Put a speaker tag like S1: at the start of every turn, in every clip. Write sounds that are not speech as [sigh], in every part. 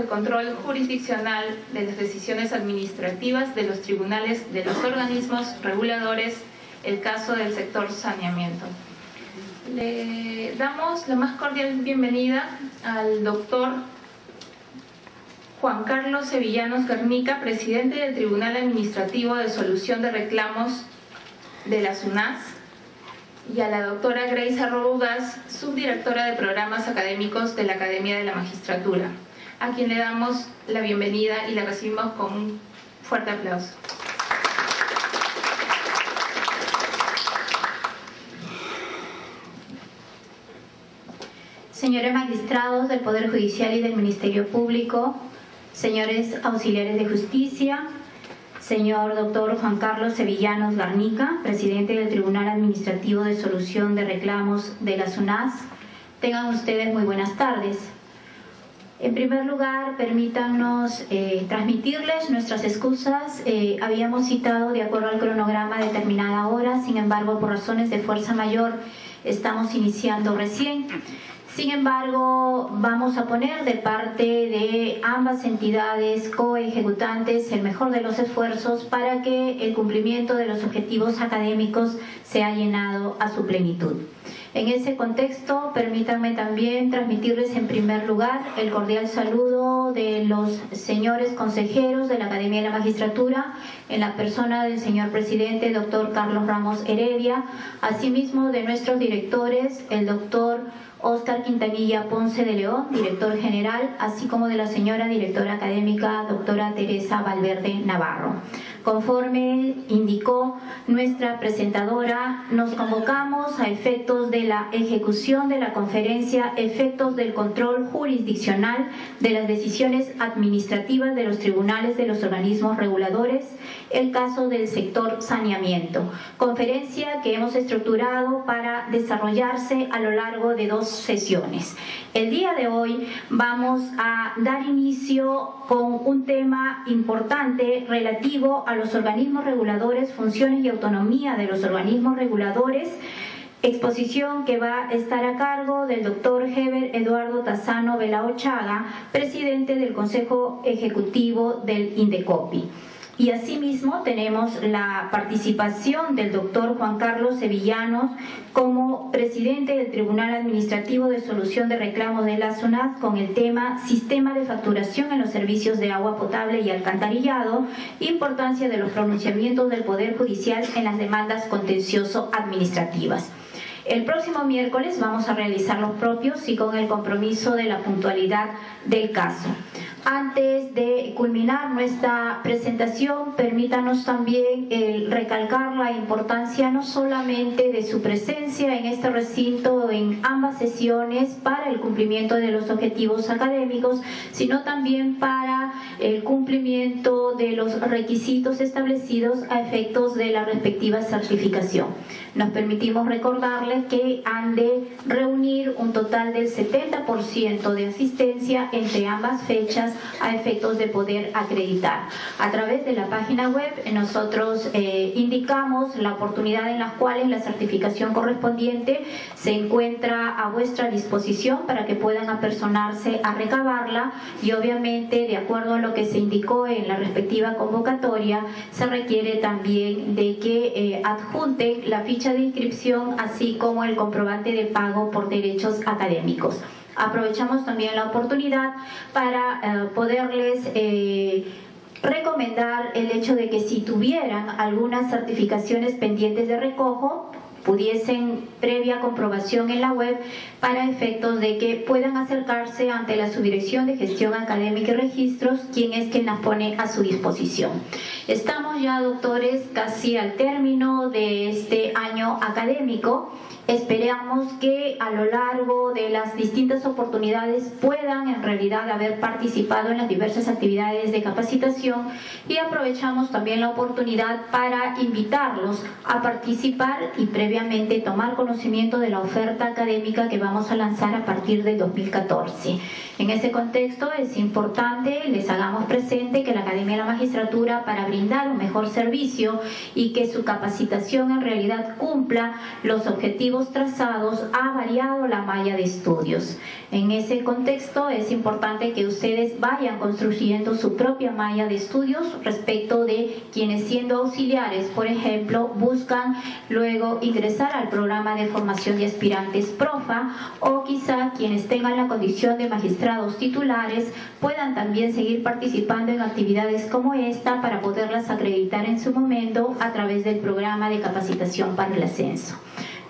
S1: el control jurisdiccional de las decisiones administrativas de los tribunales de los organismos reguladores, el caso del sector saneamiento. Le damos la más cordial bienvenida al doctor Juan Carlos Sevillanos Garnica, presidente del Tribunal Administrativo de Solución de Reclamos de la SUNAS, y a la doctora Grace Arroudaz, subdirectora de programas académicos de la Academia de la Magistratura, a quien le damos la bienvenida y la recibimos con un fuerte aplauso.
S2: Señores magistrados del Poder Judicial y del Ministerio Público, señores auxiliares de justicia, señor doctor Juan Carlos Sevillanos Garnica, presidente del Tribunal Administrativo de Solución de Reclamos de la SUNAS. Tengan ustedes muy buenas tardes. En primer lugar, permítanos eh, transmitirles nuestras excusas. Eh, habíamos citado de acuerdo al cronograma determinada hora, sin embargo, por razones de fuerza mayor, estamos iniciando recién. Sin embargo, vamos a poner de parte de ambas entidades coejecutantes el mejor de los esfuerzos para que el cumplimiento de los objetivos académicos sea llenado a su plenitud. En ese contexto, permítanme también transmitirles en primer lugar el cordial saludo de los señores consejeros de la Academia de la Magistratura, en la persona del señor presidente, doctor Carlos Ramos Heredia, asimismo de nuestros directores, el doctor Oscar Quintanilla Ponce de León, director general, así como de la señora directora académica, doctora Teresa Valverde Navarro. Conforme indicó nuestra presentadora, nos convocamos a efectos de la ejecución de la conferencia Efectos del control jurisdiccional de las decisiones administrativas de los tribunales de los organismos reguladores, el caso del sector saneamiento. Conferencia que hemos estructurado para desarrollarse a lo largo de dos sesiones. El día de hoy vamos a dar inicio con un tema importante relativo a los organismos reguladores, funciones y autonomía de los organismos reguladores, exposición que va a estar a cargo del doctor Heber Eduardo Tazano Velaochaga, presidente del Consejo Ejecutivo del INDECOPI. Y asimismo tenemos la participación del doctor Juan Carlos Sevillanos como presidente del Tribunal Administrativo de Solución de Reclamos de la SUNAT con el tema Sistema de facturación en los servicios de agua potable y alcantarillado, importancia de los pronunciamientos del Poder Judicial en las demandas contencioso-administrativas. El próximo miércoles vamos a realizar los propios y con el compromiso de la puntualidad del caso. Antes de culminar nuestra presentación, permítanos también el recalcar la importancia no solamente de su presencia en este recinto en ambas sesiones para el cumplimiento de los objetivos académicos, sino también para el cumplimiento de los requisitos establecidos a efectos de la respectiva certificación. Nos permitimos recordarles que han de reunir un total del 70% de asistencia entre ambas fechas a efectos de poder acreditar. A través de la página web nosotros eh, indicamos la oportunidad en las cuales la certificación correspondiente se encuentra a vuestra disposición para que puedan apersonarse a recabarla y obviamente de acuerdo a lo que se indicó en la respectiva convocatoria se requiere también de que eh, adjunten la ficha de inscripción así como el comprobante de pago por derechos académicos. Aprovechamos también la oportunidad para eh, poderles eh, recomendar el hecho de que si tuvieran algunas certificaciones pendientes de recojo, pudiesen previa comprobación en la web para efectos de que puedan acercarse ante la Subdirección de Gestión Académica y Registros, quien es quien las pone a su disposición. Estamos ya, doctores, casi al término de este año académico. Esperamos que a lo largo de las distintas oportunidades puedan en realidad haber participado en las diversas actividades de capacitación y aprovechamos también la oportunidad para invitarlos a participar y prevenir previamente tomar conocimiento de la oferta académica que vamos a lanzar a partir del 2014. En ese contexto es importante les hagamos presente que la Academia de la Magistratura para brindar un mejor servicio y que su capacitación en realidad cumpla los objetivos trazados ha variado la malla de estudios. En ese contexto es importante que ustedes vayan construyendo su propia malla de estudios respecto de quienes siendo auxiliares, por ejemplo, buscan luego ingresar al programa de formación de aspirantes PROFA o quizá quienes tengan la condición de magistrados titulares puedan también seguir participando en actividades como esta para poderlas acreditar en su momento a través del programa de capacitación para el ascenso.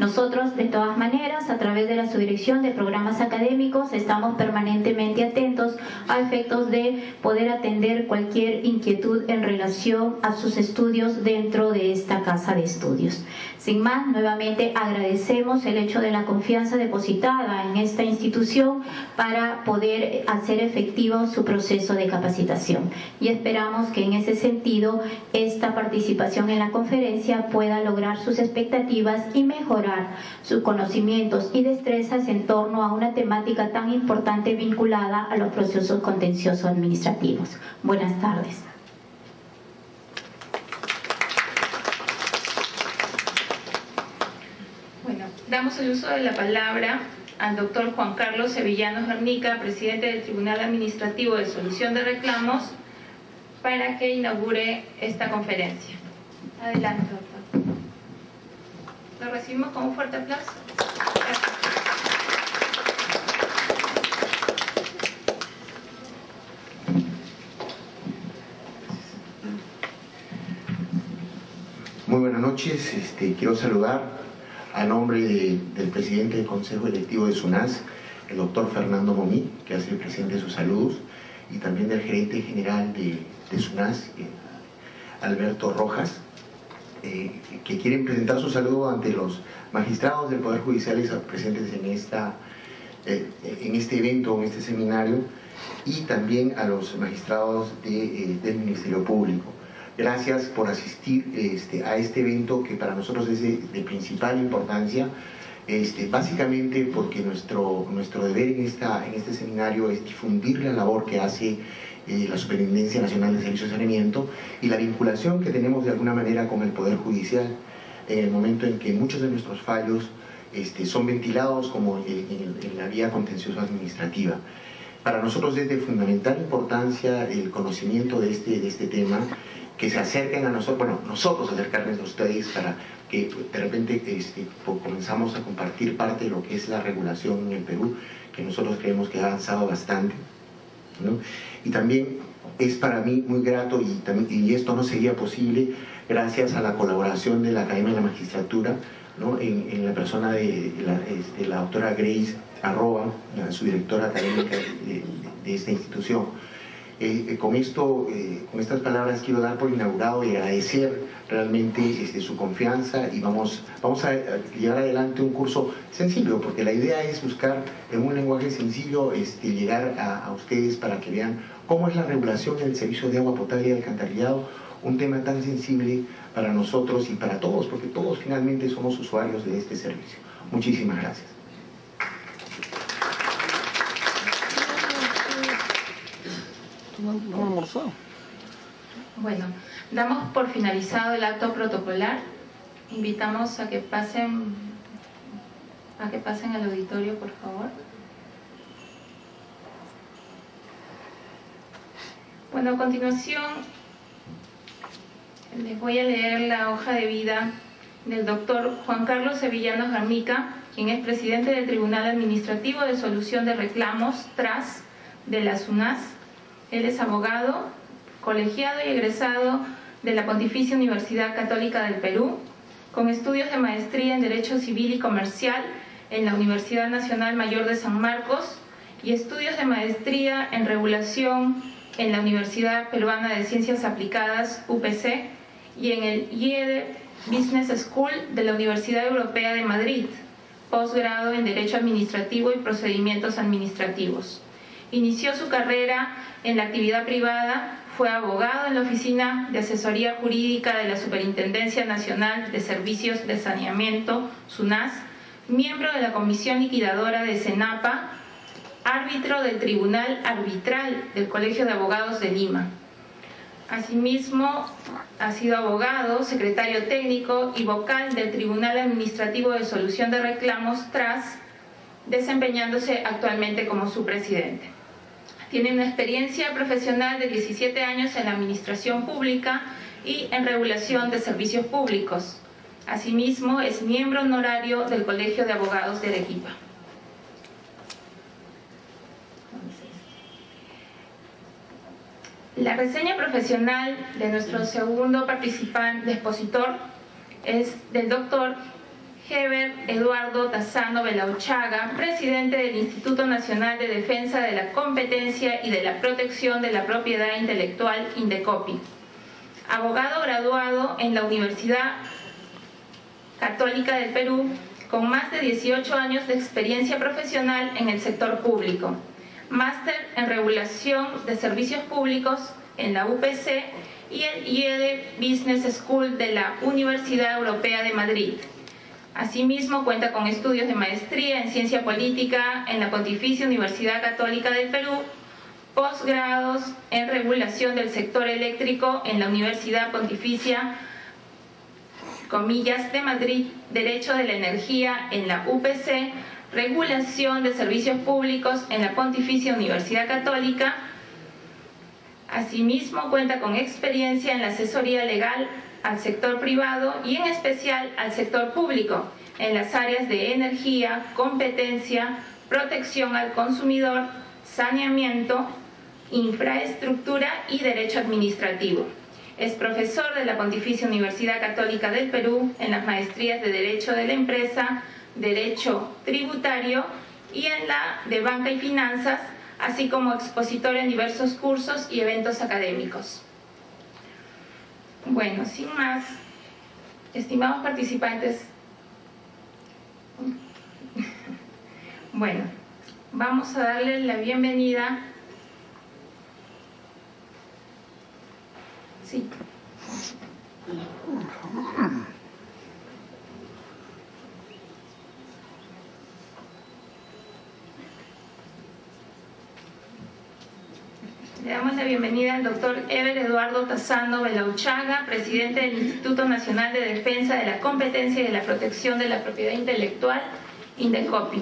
S2: Nosotros, de todas maneras, a través de la subdirección de programas académicos, estamos permanentemente atentos a efectos de poder atender cualquier inquietud en relación a sus estudios dentro de esta casa de estudios. Sin más, nuevamente agradecemos el hecho de la confianza depositada en esta institución para poder hacer efectivo su proceso de capacitación y esperamos que en ese sentido esta participación en la conferencia pueda lograr sus expectativas y mejorar sus conocimientos y destrezas en torno a una temática tan importante vinculada a los procesos contenciosos administrativos. Buenas tardes.
S1: Damos el uso de la palabra al doctor Juan Carlos Sevillanos Garnica, presidente del Tribunal Administrativo de Solución de Reclamos, para que inaugure esta conferencia. Adelante, doctor. Lo recibimos con un fuerte aplauso.
S3: Muy buenas noches, este, quiero saludar a nombre del presidente del Consejo Electivo de SUNAS, el doctor Fernando Momí, que hace el presidente de sus saludos, y también del gerente general de, SUNAS, eh, Alberto Rojas, eh, que quieren presentar su saludo ante los magistrados del Poder Judicial presentes en, esta, eh, en este evento, en este seminario, y también a los magistrados del Ministerio Público. Gracias por asistir este, a este evento que para nosotros es de, principal importancia, este, básicamente porque nuestro, nuestro deber en, esta, en este seminario es difundir la labor que hace eh, la Superintendencia Nacional de Servicios de Saneamiento y la vinculación que tenemos de alguna manera con el Poder Judicial en el momento en que muchos de nuestros fallos este, son ventilados como en, en la vía contenciosa administrativa. Para nosotros es de fundamental importancia el conocimiento de este, de este tema que se acerquen a nosotros, bueno, nosotros acercarnos a ustedes para que de repente este, comenzamos a compartir parte de lo que es la regulación en el Perú, que nosotros creemos que ha avanzado bastante. Y también es para mí muy grato, y, y, esto no sería posible gracias a la colaboración de la Academia de la Magistratura, en, la persona de la, este, doctora Grace Arroba, su directora académica de esta institución eh, eh, con, esto, eh, con estas palabras quiero dar por inaugurado y agradecer realmente este, su confianza y vamos, vamos a, llevar adelante un curso sencillo, porque la idea es buscar en un lenguaje sencillo este, llegar a, ustedes para que vean cómo es la regulación del servicio de agua potable y alcantarillado, un tema tan sensible para nosotros y para todos, porque todos finalmente somos usuarios de este servicio. Muchísimas gracias.
S1: Bueno, damos por finalizado el acto protocolar. Invitamos a que pasen a que pasen al auditorio, por favor. Bueno, a continuación les voy a leer la hoja de vida del doctor Juan Carlos Sevillanos Garmica, quien es presidente del Tribunal Administrativo de Solución de Reclamos, TRAS, de la SUNAS, él es abogado, colegiado y egresado de la Pontificia Universidad Católica del Perú, con estudios de maestría en Derecho Civil y Comercial en la Universidad Nacional Mayor de San Marcos y estudios de maestría en Regulación en la Universidad Peruana de Ciencias Aplicadas, UPC, y en el IED Business School de la Universidad Europea de Madrid, posgrado en Derecho Administrativo y Procedimientos Administrativos. Inició su carrera en la actividad privada fue abogado en la Oficina de Asesoría Jurídica de la Superintendencia Nacional de Servicios de Saneamiento, SUNAS, miembro de la Comisión Liquidadora de SENAPA, árbitro del Tribunal Arbitral del Colegio de Abogados de Lima. Asimismo, ha sido abogado, secretario técnico y vocal del Tribunal Administrativo de Solución de Reclamos TRAS, desempeñándose actualmente como su presidente. Tiene una experiencia profesional de 17 años en la administración pública y en regulación de servicios públicos. Asimismo, es miembro honorario del Colegio de Abogados de Arequipa. La reseña profesional de nuestro segundo participante, expositor, es del doctor Heber Eduardo Tazano Belauchaga, presidente del Instituto Nacional de Defensa de la Competencia y de la Protección de la Propiedad Intelectual, INDECOPI. Abogado graduado en la Universidad Católica del Perú, con más de 18 años de experiencia profesional en el sector público. Máster en Regulación de Servicios Públicos en la UPC y el IED Business School de la Universidad Europea de Madrid. Asimismo, cuenta con estudios de maestría en ciencia política en la Pontificia Universidad Católica del Perú, posgrados en regulación del sector eléctrico en la Universidad Pontificia, comillas, de Madrid, Derecho de la Energía en la UPC, regulación de servicios públicos en la Pontificia Universidad Católica. Asimismo, cuenta con experiencia en la asesoría legal al sector privado y en especial al sector público en las áreas de energía, competencia, protección al consumidor, saneamiento, infraestructura y derecho administrativo. Es profesor de la Pontificia Universidad Católica del Perú en las maestrías de Derecho de la Empresa, Derecho Tributario y en la de Banca y Finanzas, así como expositor en diversos cursos y eventos académicos. Bueno, sin más, estimados participantes, bueno, vamos a darle la bienvenida. Sí. Le damos la bienvenida al doctor Ever Eduardo Tazano Belauchaga, presidente del Instituto Nacional de Defensa de la Competencia y de la Protección de la Propiedad Intelectual, INDECOPI.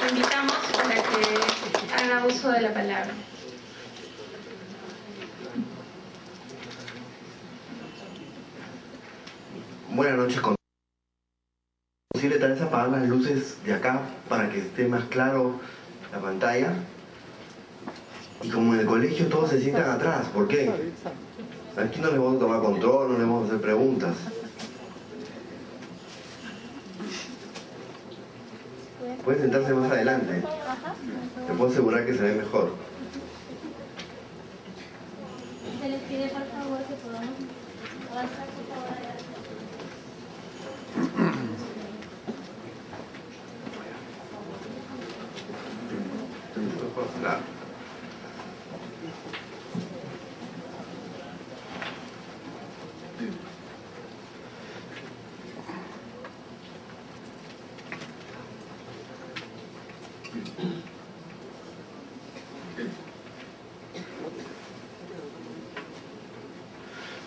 S1: Lo invitamos para que haga uso de la palabra.
S4: Buenas noches con posible tal vez apagar las luces de acá para que esté más claro la pantalla. Y como en el colegio todos se sientan atrás, ¿por qué? Aquí no les vamos a tomar control, no les vamos a hacer preguntas. Pueden sentarse más adelante. Te puedo asegurar que se ve mejor.
S5: Que podamos avanzar.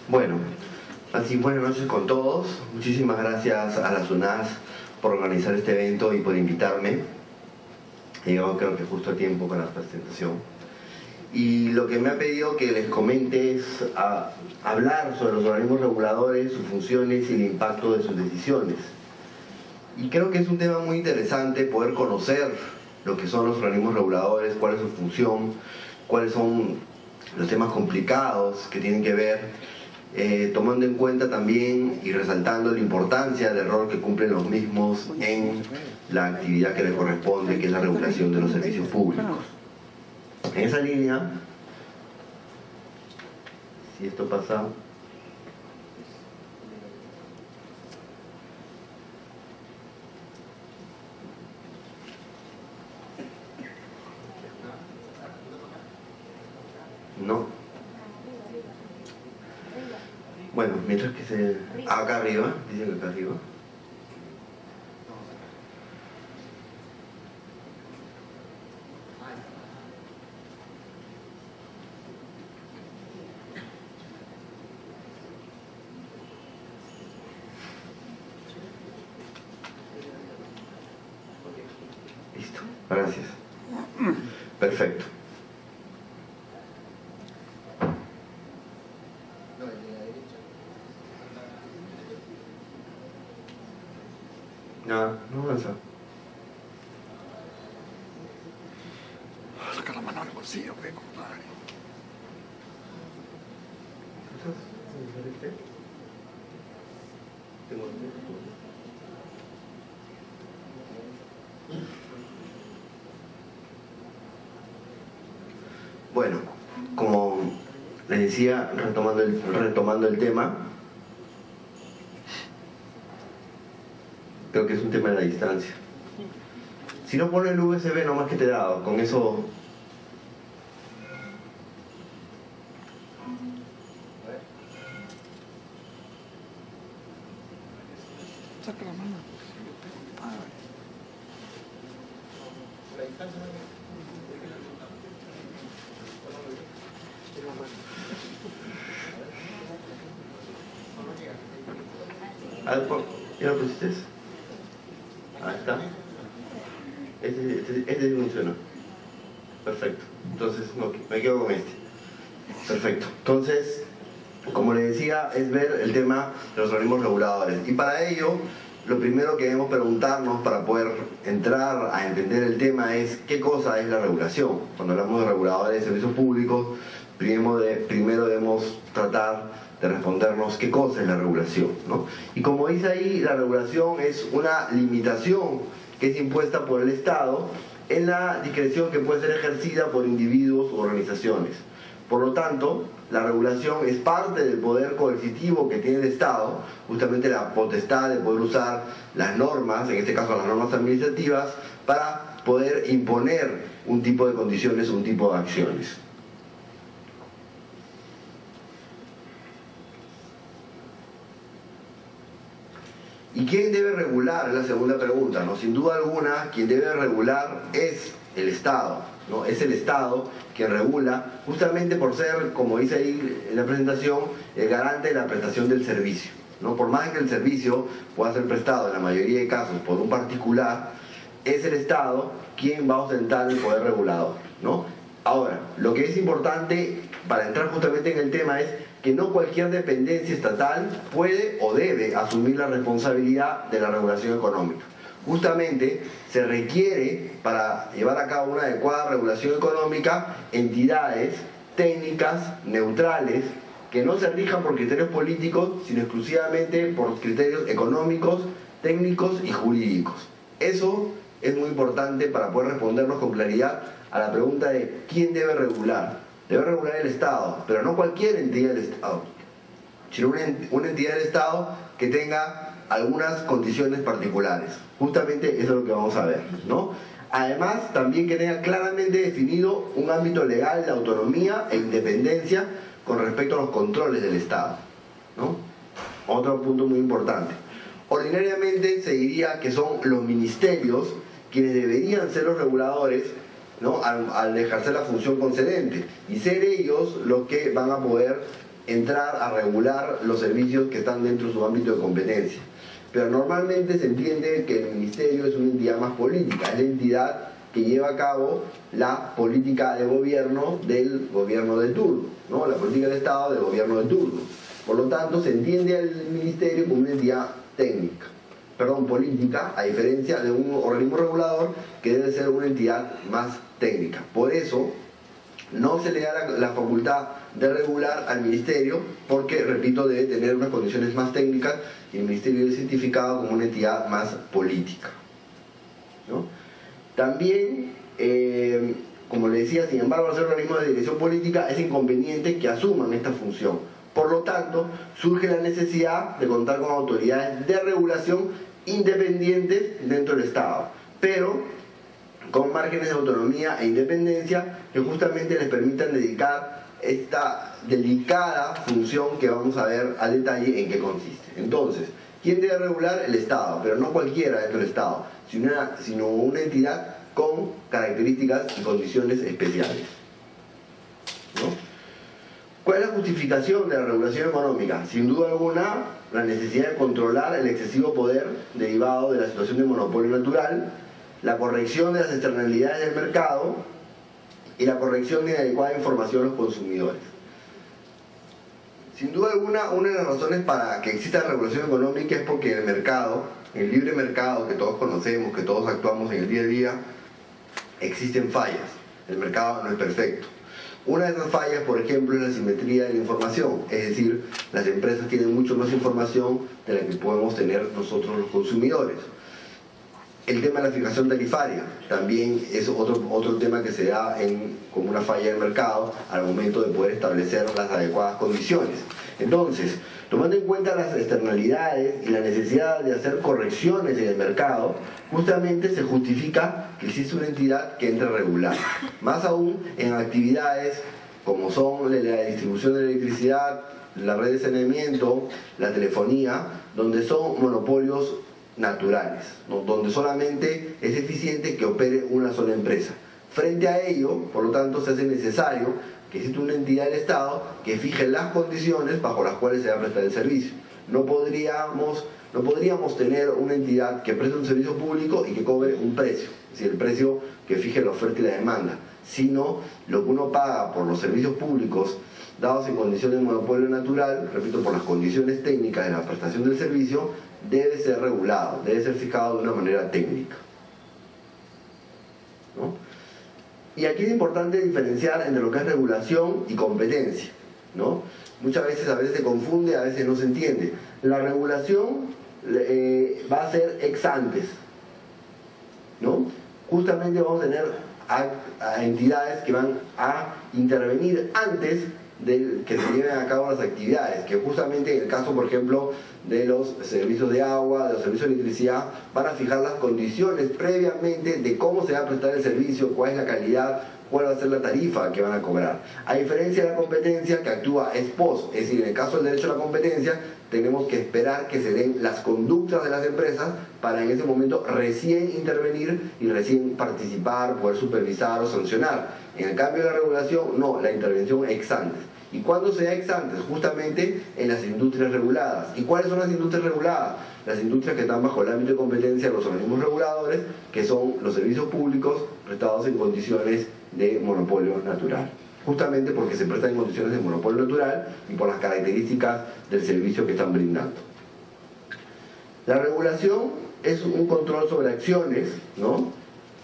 S4: Bueno, así buenas noches con todos. Muchísimas gracias a la SUNAS por organizar este evento y por invitarme. He llegado creo que justo a tiempo con la presentación. Y lo que me ha pedido que les comente es a- hablar sobre los organismos reguladores, sus funciones y el impacto de sus decisiones. Y creo que es un tema muy interesante poder conocer lo que son los organismos reguladores, cuál es su función, cuáles son los temas complicados que tienen que ver, eh, tomando en cuenta también y resaltando la importancia del rol que cumplen los mismos en la actividad que les corresponde, que es la regulación de los servicios públicos. En esa línea, si esto pasa, No. Mientras que se... Acá arriba, dicen que acá arriba. Listo, gracias. Perfecto. Nada, no avanza.
S6: Saca la mano al bolsillo, ve, compadre.
S4: Bueno, como les decía, retomando el, retomando el tema, creo que es un tema de la distancia. Si no pone el USB, nomás que te he dado, con eso... Entonces, como le decía, es ver el tema de los organismos reguladores. Y para ello, lo primero que debemos preguntarnos para poder entrar a entender el tema es qué cosa es la regulación. Cuando hablamos de reguladores de servicios públicos, primero debemos tratar de respondernos qué cosa es la regulación. ¿no? Y como dice ahí, la regulación es una limitación que es impuesta por el Estado en la discreción que puede ser ejercida por individuos u organizaciones. Por lo tanto, la regulación es parte del poder coercitivo que tiene el Estado, justamente la potestad de poder usar las normas, en este caso las normas administrativas, para poder imponer un tipo de condiciones un tipo de acciones. ¿Y quién debe regular? Es la segunda pregunta, ¿no? Sin duda alguna, quien debe regular es el Estado, ¿no? Es el Estado quien regula, justamente por ser, como dice ahí en la presentación, el garante de la prestación del servicio, ¿no? Por más que el servicio pueda ser prestado en la mayoría de casos por un particular, es el Estado quien va a ostentar el poder regulador, ¿no? Ahora, lo que es importante para entrar justamente en el tema es que no cualquier dependencia estatal puede o debe asumir la responsabilidad de la regulación económica. Justamente se requiere para llevar a cabo una adecuada regulación económica entidades técnicas neutrales que no se rijan por criterios políticos, sino exclusivamente por criterios económicos, técnicos y jurídicos. Eso es muy importante para poder respondernos con claridad a la pregunta de quién debe regular. Debe regular el Estado, pero no cualquier entidad del Estado, sino una, ent- una entidad del Estado que tenga algunas condiciones particulares. Justamente eso es lo que vamos a ver, ¿no? Además, también que tenga claramente definido un ámbito legal de autonomía e independencia con respecto a los controles del Estado, ¿no? Otro punto muy importante. Ordinariamente se diría que son los ministerios quienes deberían ser los reguladores ¿no? al, al ejercer la función concedente y ser ellos los que van a poder entrar a regular los servicios que están dentro de su ámbito de competencia. Pero normalmente se entiende que el ministerio es una entidad más política, es la entidad que lleva a cabo la política de gobierno del gobierno del turno, ¿no? la política del Estado del gobierno del turno. Por lo tanto, se entiende al ministerio como una entidad técnica, perdón, política, a diferencia de un organismo regulador que debe ser una entidad más técnica. Por eso, no se le da la, la facultad de regular al ministerio porque, repito, debe tener unas condiciones más técnicas y el ministerio es identificado como una entidad más política. También, eh, como le decía, sin embargo, ser organismos de dirección política es inconveniente que asuman esta función. Por lo tanto, surge la necesidad de contar con autoridades de regulación independientes dentro del Estado. Pero con márgenes de autonomía e independencia que justamente les permitan dedicar esta delicada función que vamos a ver al detalle en qué consiste. Entonces, ¿quién debe regular? El Estado, pero no cualquiera dentro del Estado, sino una, sino una entidad con características y condiciones especiales. ¿no? ¿Cuál es la justificación de la regulación económica? Sin duda alguna, la necesidad de controlar el excesivo poder derivado de la situación de monopolio natural, la corrección de las externalidades del mercado y la corrección de inadecuada información a los consumidores. Sin duda alguna, una de las razones para que exista regulación económica es porque el mercado, el libre mercado que todos conocemos, que todos actuamos en el día a día, existen fallas. El mercado no es perfecto. Una de esas fallas, por ejemplo, es la simetría de la información, es decir, las empresas tienen mucho más información de la que podemos tener nosotros los consumidores. El tema de la fijación tarifaria también es otro, otro tema que se da en, como una falla del mercado al momento de poder establecer las adecuadas condiciones. Entonces, tomando en cuenta las externalidades y la necesidad de hacer correcciones en el mercado, justamente se justifica que existe una entidad que entre regular. Más aún en actividades como son la distribución de electricidad, la red de saneamiento, la telefonía, donde son monopolios naturales, donde solamente es eficiente que opere una sola empresa. Frente a ello, por lo tanto, se hace necesario que exista una entidad del Estado que fije las condiciones bajo las cuales se va a prestar el servicio. No podríamos, no podríamos tener una entidad que preste un servicio público y que cobre un precio, es decir, el precio que fije la oferta y la demanda, sino lo que uno paga por los servicios públicos dados en condiciones de monopolio natural, repito, por las condiciones técnicas de la prestación del servicio, debe ser regulado, debe ser fijado de una manera técnica. Y aquí es importante diferenciar entre lo que es regulación y competencia. ¿no? Muchas veces a veces se confunde, a veces no se entiende. La regulación eh, va a ser ex antes. ¿no? Justamente vamos a tener a entidades que van a intervenir antes de que se lleven a cabo las actividades, que justamente en el caso, por ejemplo, de los servicios de agua, de los servicios de electricidad, van a fijar las condiciones previamente de cómo se va a prestar el servicio, cuál es la calidad, cuál va a ser la tarifa que van a cobrar. A diferencia de la competencia que actúa ex post, es decir, en el caso del derecho a la competencia, tenemos que esperar que se den las conductas de las empresas para en ese momento recién intervenir y recién participar, poder supervisar o sancionar. En el cambio de la regulación, no, la intervención ex antes. ¿Y cuándo se da ex antes? Justamente en las industrias reguladas. ¿Y cuáles son las industrias reguladas? Las industrias que están bajo el ámbito de competencia de los organismos reguladores, que son los servicios públicos prestados en condiciones de monopolio natural. Justamente porque se prestan en condiciones de monopolio natural y por las características del servicio que están brindando. La regulación es un control sobre acciones, ¿no?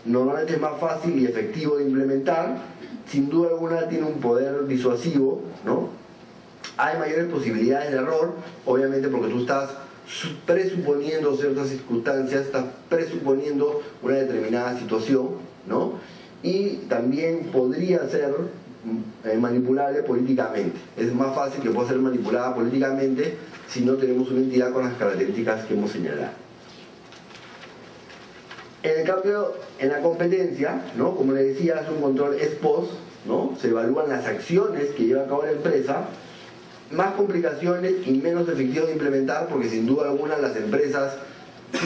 S4: Normalmente es más fácil y efectivo de implementar, sin duda alguna tiene un poder disuasivo, ¿no? Hay mayores posibilidades de error, obviamente porque tú estás presuponiendo ciertas circunstancias, estás presuponiendo una determinada situación, ¿no? Y también podría ser eh, manipulable políticamente. Es más fácil que pueda ser manipulada políticamente si no tenemos una entidad con las características que hemos señalado. En el cambio, en la competencia, ¿no? como le decía, es un control ex post, ¿no? se evalúan las acciones que lleva a cabo la empresa, más complicaciones y menos efectivo de implementar, porque sin duda alguna las empresas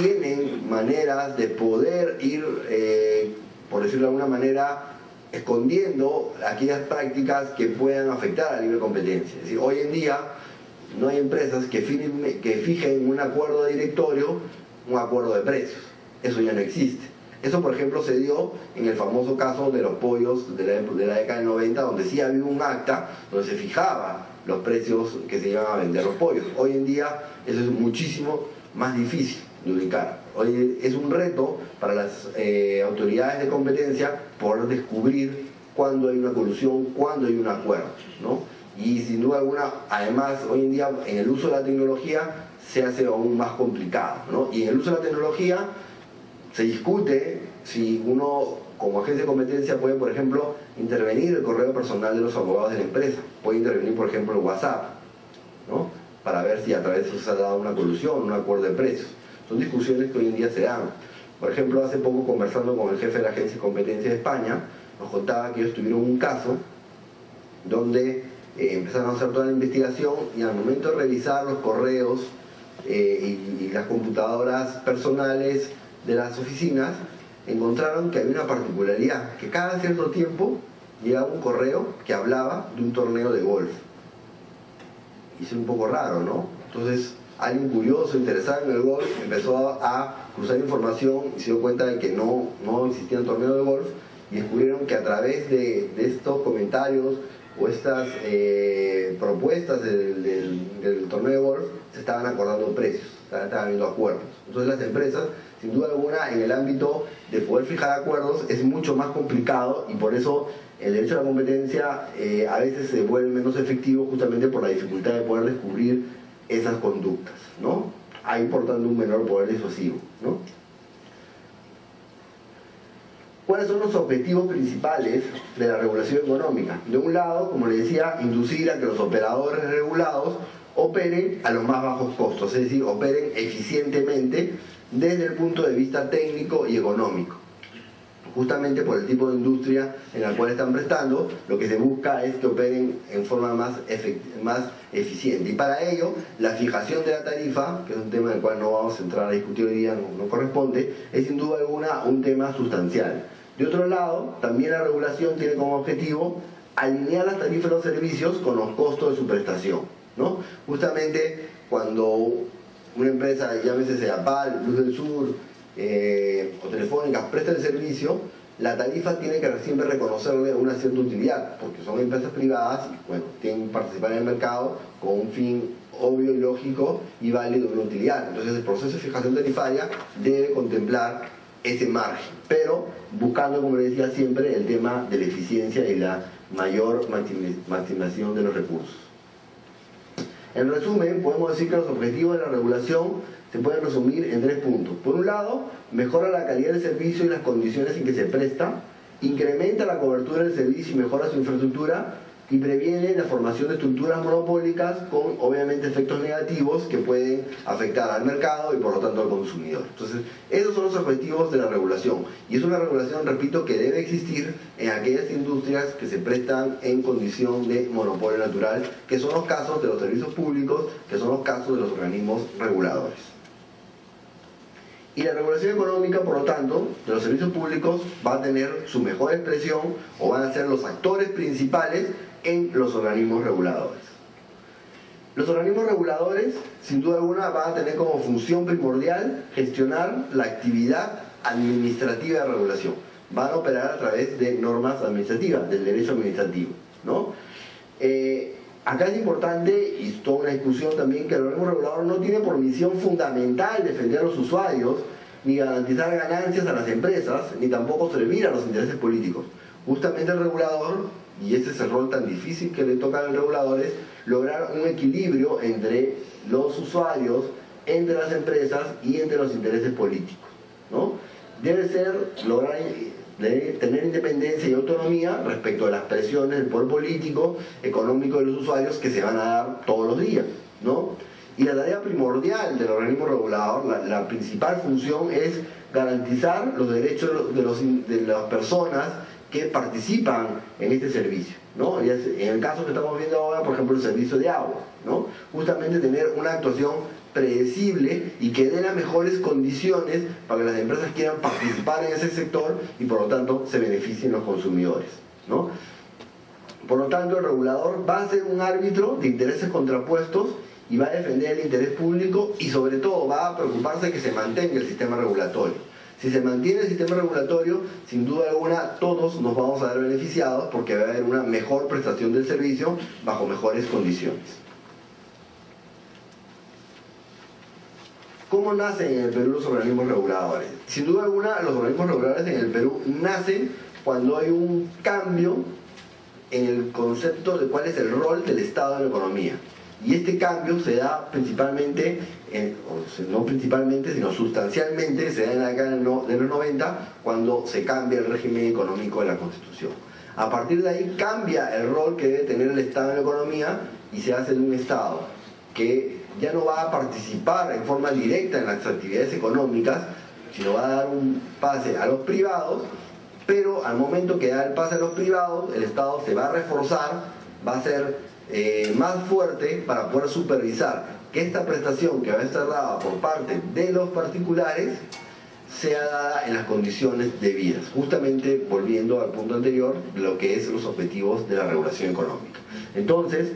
S4: tienen maneras de poder ir, eh, por decirlo de alguna manera, escondiendo aquellas prácticas que puedan afectar a la libre competencia. Es decir, hoy en día no hay empresas que, que fijen un acuerdo de directorio, un acuerdo de precios eso ya no existe. Eso, por ejemplo, se dio en el famoso caso de los pollos de la, de la década del 90, donde sí había un acta donde se fijaba los precios que se iban a vender los pollos. Hoy en día eso es muchísimo más difícil de ubicar. Hoy es un reto para las eh, autoridades de competencia poder descubrir cuándo hay una colusión, cuándo hay un acuerdo. ¿no? Y sin duda alguna, además, hoy en día en el uso de la tecnología se hace aún más complicado. ¿no? Y en el uso de la tecnología se discute si uno como agencia de competencia puede, por ejemplo, intervenir el correo personal de los abogados de la empresa. Puede intervenir, por ejemplo, el WhatsApp, ¿no? Para ver si a través de eso se ha dado una colusión, un acuerdo de precios. Son discusiones que hoy en día se dan. Por ejemplo, hace poco conversando con el jefe de la Agencia de Competencia de España, nos contaba que ellos tuvieron un caso donde eh, empezaron a hacer toda la investigación y al momento de revisar los correos eh, y, y las computadoras personales de las oficinas, encontraron que había una particularidad, que cada cierto tiempo llegaba un correo que hablaba de un torneo de golf. Y es un poco raro, ¿no? Entonces, alguien curioso, interesado en el golf, empezó a cruzar información y se dio cuenta de que no, no existía un torneo de golf y descubrieron que a través de, de estos comentarios o estas eh, propuestas del, torneo de golf se estaban acordando precios, estaban estaban habiendo acuerdos. Entonces las empresas, sin duda alguna, en el ámbito de poder fijar acuerdos es mucho más complicado y por eso el derecho a la competencia eh, a veces se vuelve menos efectivo justamente por la dificultad de poder descubrir esas conductas, ¿no? Hay por un menor poder disuasivo, ¿no? ¿Cuáles son los objetivos principales de la regulación económica? De un lado, como les decía, inducir a que los operadores regulados operen a los más bajos costos, es decir, operen eficientemente desde el punto de vista técnico y económico. Justamente por el tipo de industria en la cual están prestando, lo que se busca es que operen en forma más, más eficiente. Y para ello, la fijación de la tarifa, que es un tema del cual no vamos a entrar a discutir hoy día, no, corresponde, es sin duda alguna un tema sustancial. De otro lado, también la regulación tiene como objetivo alinear las tarifas de los servicios con los costos de su prestación. ¿no? Justamente cuando una empresa, llámese Seapal, Luz del Sur eh, o Telefónica, presta el servicio, la tarifa tiene que siempre reconocerle una cierta utilidad, porque son empresas privadas y bueno, tienen que participar en el mercado con un fin obvio y lógico y válido de una utilidad. Entonces el proceso de fijación tarifaria debe contemplar ese margen, pero buscando, como decía siempre, el tema de la eficiencia y la mayor maximi- maximización de los recursos. En resumen, podemos decir que los objetivos de la regulación se pueden resumir en tres puntos. Por un lado, mejora la calidad del servicio y las condiciones en que se presta, incrementa la cobertura del servicio y mejora su infraestructura y previene la formación de estructuras monopólicas con obviamente efectos negativos que pueden afectar al mercado y por lo tanto al consumidor. Entonces, esos son los objetivos de la regulación y es una regulación, repito, que debe existir en aquellas industrias que se prestan en condición de monopolio natural, que son los casos de los servicios públicos, que son los casos de los organismos reguladores. Y la regulación económica, por lo tanto, de los servicios públicos va a tener su mejor expresión o van a ser los actores principales en los organismos reguladores. Los organismos reguladores, sin duda alguna, van a tener como función primordial gestionar la actividad administrativa de regulación. Van a operar a través de normas administrativas, del derecho administrativo. ¿no? Eh, acá es importante, y es toda una discusión también, que el organismo regulador no tiene por misión fundamental defender a los usuarios, ni garantizar ganancias a las empresas, ni tampoco servir a los intereses políticos. Justamente el regulador, y ese es el rol tan difícil que le toca a los reguladores, lograr un equilibrio entre los usuarios, entre las empresas y entre los intereses políticos. ¿no? Debe ser lograr tener independencia y autonomía respecto a las presiones del poder político, económico de los usuarios que se van a dar todos los días. ¿no? Y la tarea primordial del organismo regulador, la, la principal función es garantizar los derechos de las personas participan en este servicio. ¿no? Y es- en el caso que estamos viendo ahora, por ejemplo, el servicio de agua. ¿no? Justamente tener una actuación predecible y que dé las mejores condiciones para que las empresas quieran participar en ese sector y por lo tanto se beneficien los consumidores. ¿no? Por lo tanto, el regulador va a ser un árbitro de intereses contrapuestos y va a defender el interés público y sobre todo va a preocuparse de que se mantenga el sistema regulatorio. Si se mantiene el sistema regulatorio, sin duda alguna todos nos vamos a ver beneficiados porque va a haber una mejor prestación del servicio bajo mejores condiciones. ¿Cómo nacen en el Perú los organismos reguladores? Sin duda alguna, los organismos reguladores en el Perú nacen cuando hay un cambio en el concepto de cuál es el rol del Estado en la economía. Y este cambio se da principalmente, sea, no principalmente, sino sustancialmente, se da en la década de los 90, cuando se cambia el régimen económico de la Constitución. A partir de ahí cambia el rol que debe tener el Estado en la economía y se hace de un Estado que ya no va a participar en forma directa en las actividades económicas, sino va a dar un pase a los privados, pero al momento que da el pase a los privados, el Estado se va a reforzar, va a ser eh, más fuerte para poder supervisar que esta prestación que va a dada por parte de los particulares sea dada en las condiciones debidas, justamente volviendo al punto anterior, lo que es los objetivos de la regulación económica. Entonces,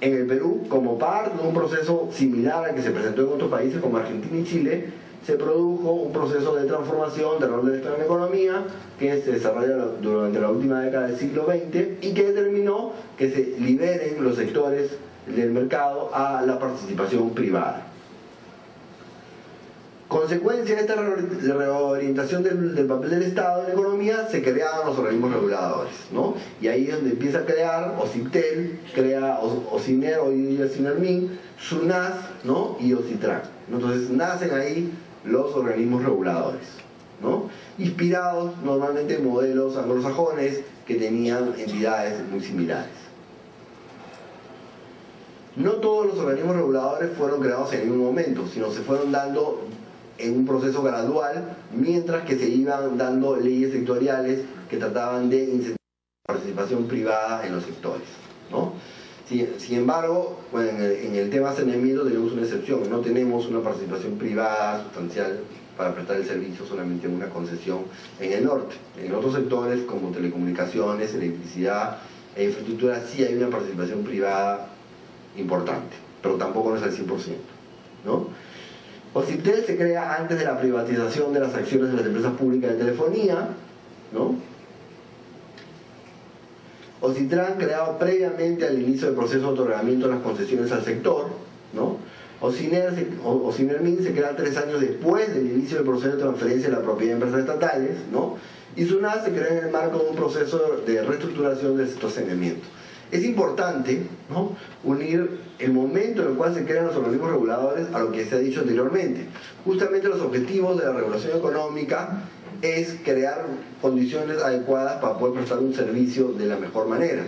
S4: en el Perú, como parte de un proceso similar al que se presentó en otros países como Argentina y Chile, se produjo un proceso de transformación del rol del Estado en la economía que se desarrolló durante la última década del siglo XX y que determinó que se liberen los sectores del mercado a la participación privada. Consecuencia de esta reorientación del, papel del Estado en la economía, se creaban los organismos reguladores, ¿no? Y ahí es donde empieza a crear OCIPTEL, crea OCINER, hoy día SINERMIN, SUNAS, ¿no? Y OCITRAN. Entonces nacen ahí los organismos reguladores, ¿no? Inspirados normalmente en modelos anglosajones que tenían entidades muy similares. No todos los organismos reguladores fueron creados en ningún momento, sino se fueron dando en un proceso gradual, mientras que se iban dando leyes sectoriales que trataban de incentivar la participación privada en los sectores. Sin, embargo, en, el, tema saneamiento tenemos una excepción, no tenemos una participación privada sustancial para prestar el servicio solamente en una concesión en el norte. En otros sectores como telecomunicaciones, electricidad e infraestructura sí hay una participación privada importante, pero tampoco es al 100%. ¿no? Ocitel se crea antes de la privatización de las acciones de las empresas públicas de telefonía, ¿no? Ocitran creado previamente al inicio del proceso de otorgamiento de las concesiones al sector, ¿no? Ociner, Ocinermin se crea tres años después del inicio del proceso de transferencia de la propiedad de empresas estatales, ¿no? Y SUNAS se crea en el marco de un proceso de reestructuración del sector saneamiento. Es importante unir el momento en el cual se crean los organismos reguladores a lo que se ha dicho anteriormente. Justamente los objetivos de la regulación económica es crear condiciones adecuadas para poder prestar un servicio de la mejor manera.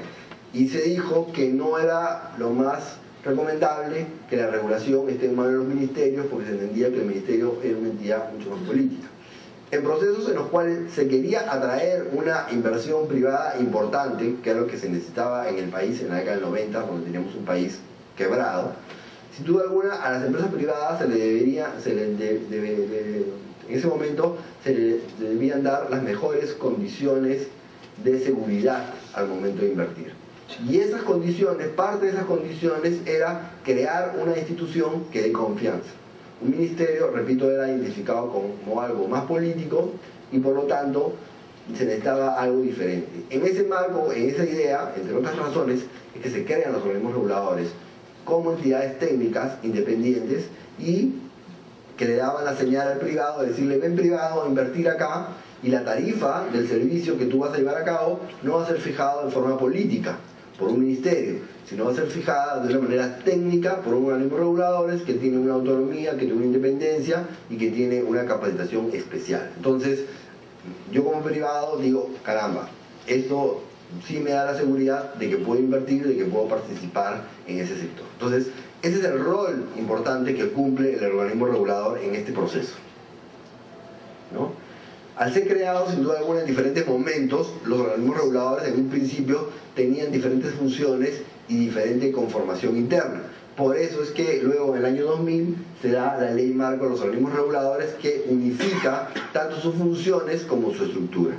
S4: Y se dijo que no era lo más recomendable que la regulación esté en manos de los ministerios porque se entendía que el ministerio era una entidad mucho más política en procesos en los cuales se quería atraer una inversión privada importante, que era lo que se necesitaba en el país en la década del 90, cuando teníamos un país quebrado, sin duda alguna a las empresas privadas se le debería, se le en ese momento se le debían dar las mejores condiciones de seguridad al momento de invertir. Y esas condiciones, parte de esas condiciones era crear una institución que dé confianza un ministerio, repito, era identificado como algo más político y por lo tanto se necesitaba algo diferente. En ese marco, en esa idea, entre otras razones, es que se crean los organismos reguladores como entidades técnicas independientes y que le daban la señal al privado, de decirle ven privado a invertir acá y la tarifa del servicio que tú vas a llevar a cabo no va a ser fijado en forma política por un ministerio, sino va a ser fijada de una manera técnica por un organismo reguladores que tiene una autonomía, que tiene una independencia y que tiene una capacitación especial. Entonces, yo como privado digo, caramba, esto sí me da la seguridad de que puedo invertir, de que puedo participar en ese sector. Entonces, ese es el rol importante que cumple el organismo regulador en este proceso. ¿no? Al ser creados, sin duda alguna, en diferentes momentos, los organismos reguladores en un principio tenían diferentes funciones y diferente conformación interna. Por eso es que luego en el año 2000 se da la ley marco de los organismos reguladores que unifica tanto sus funciones como su estructura.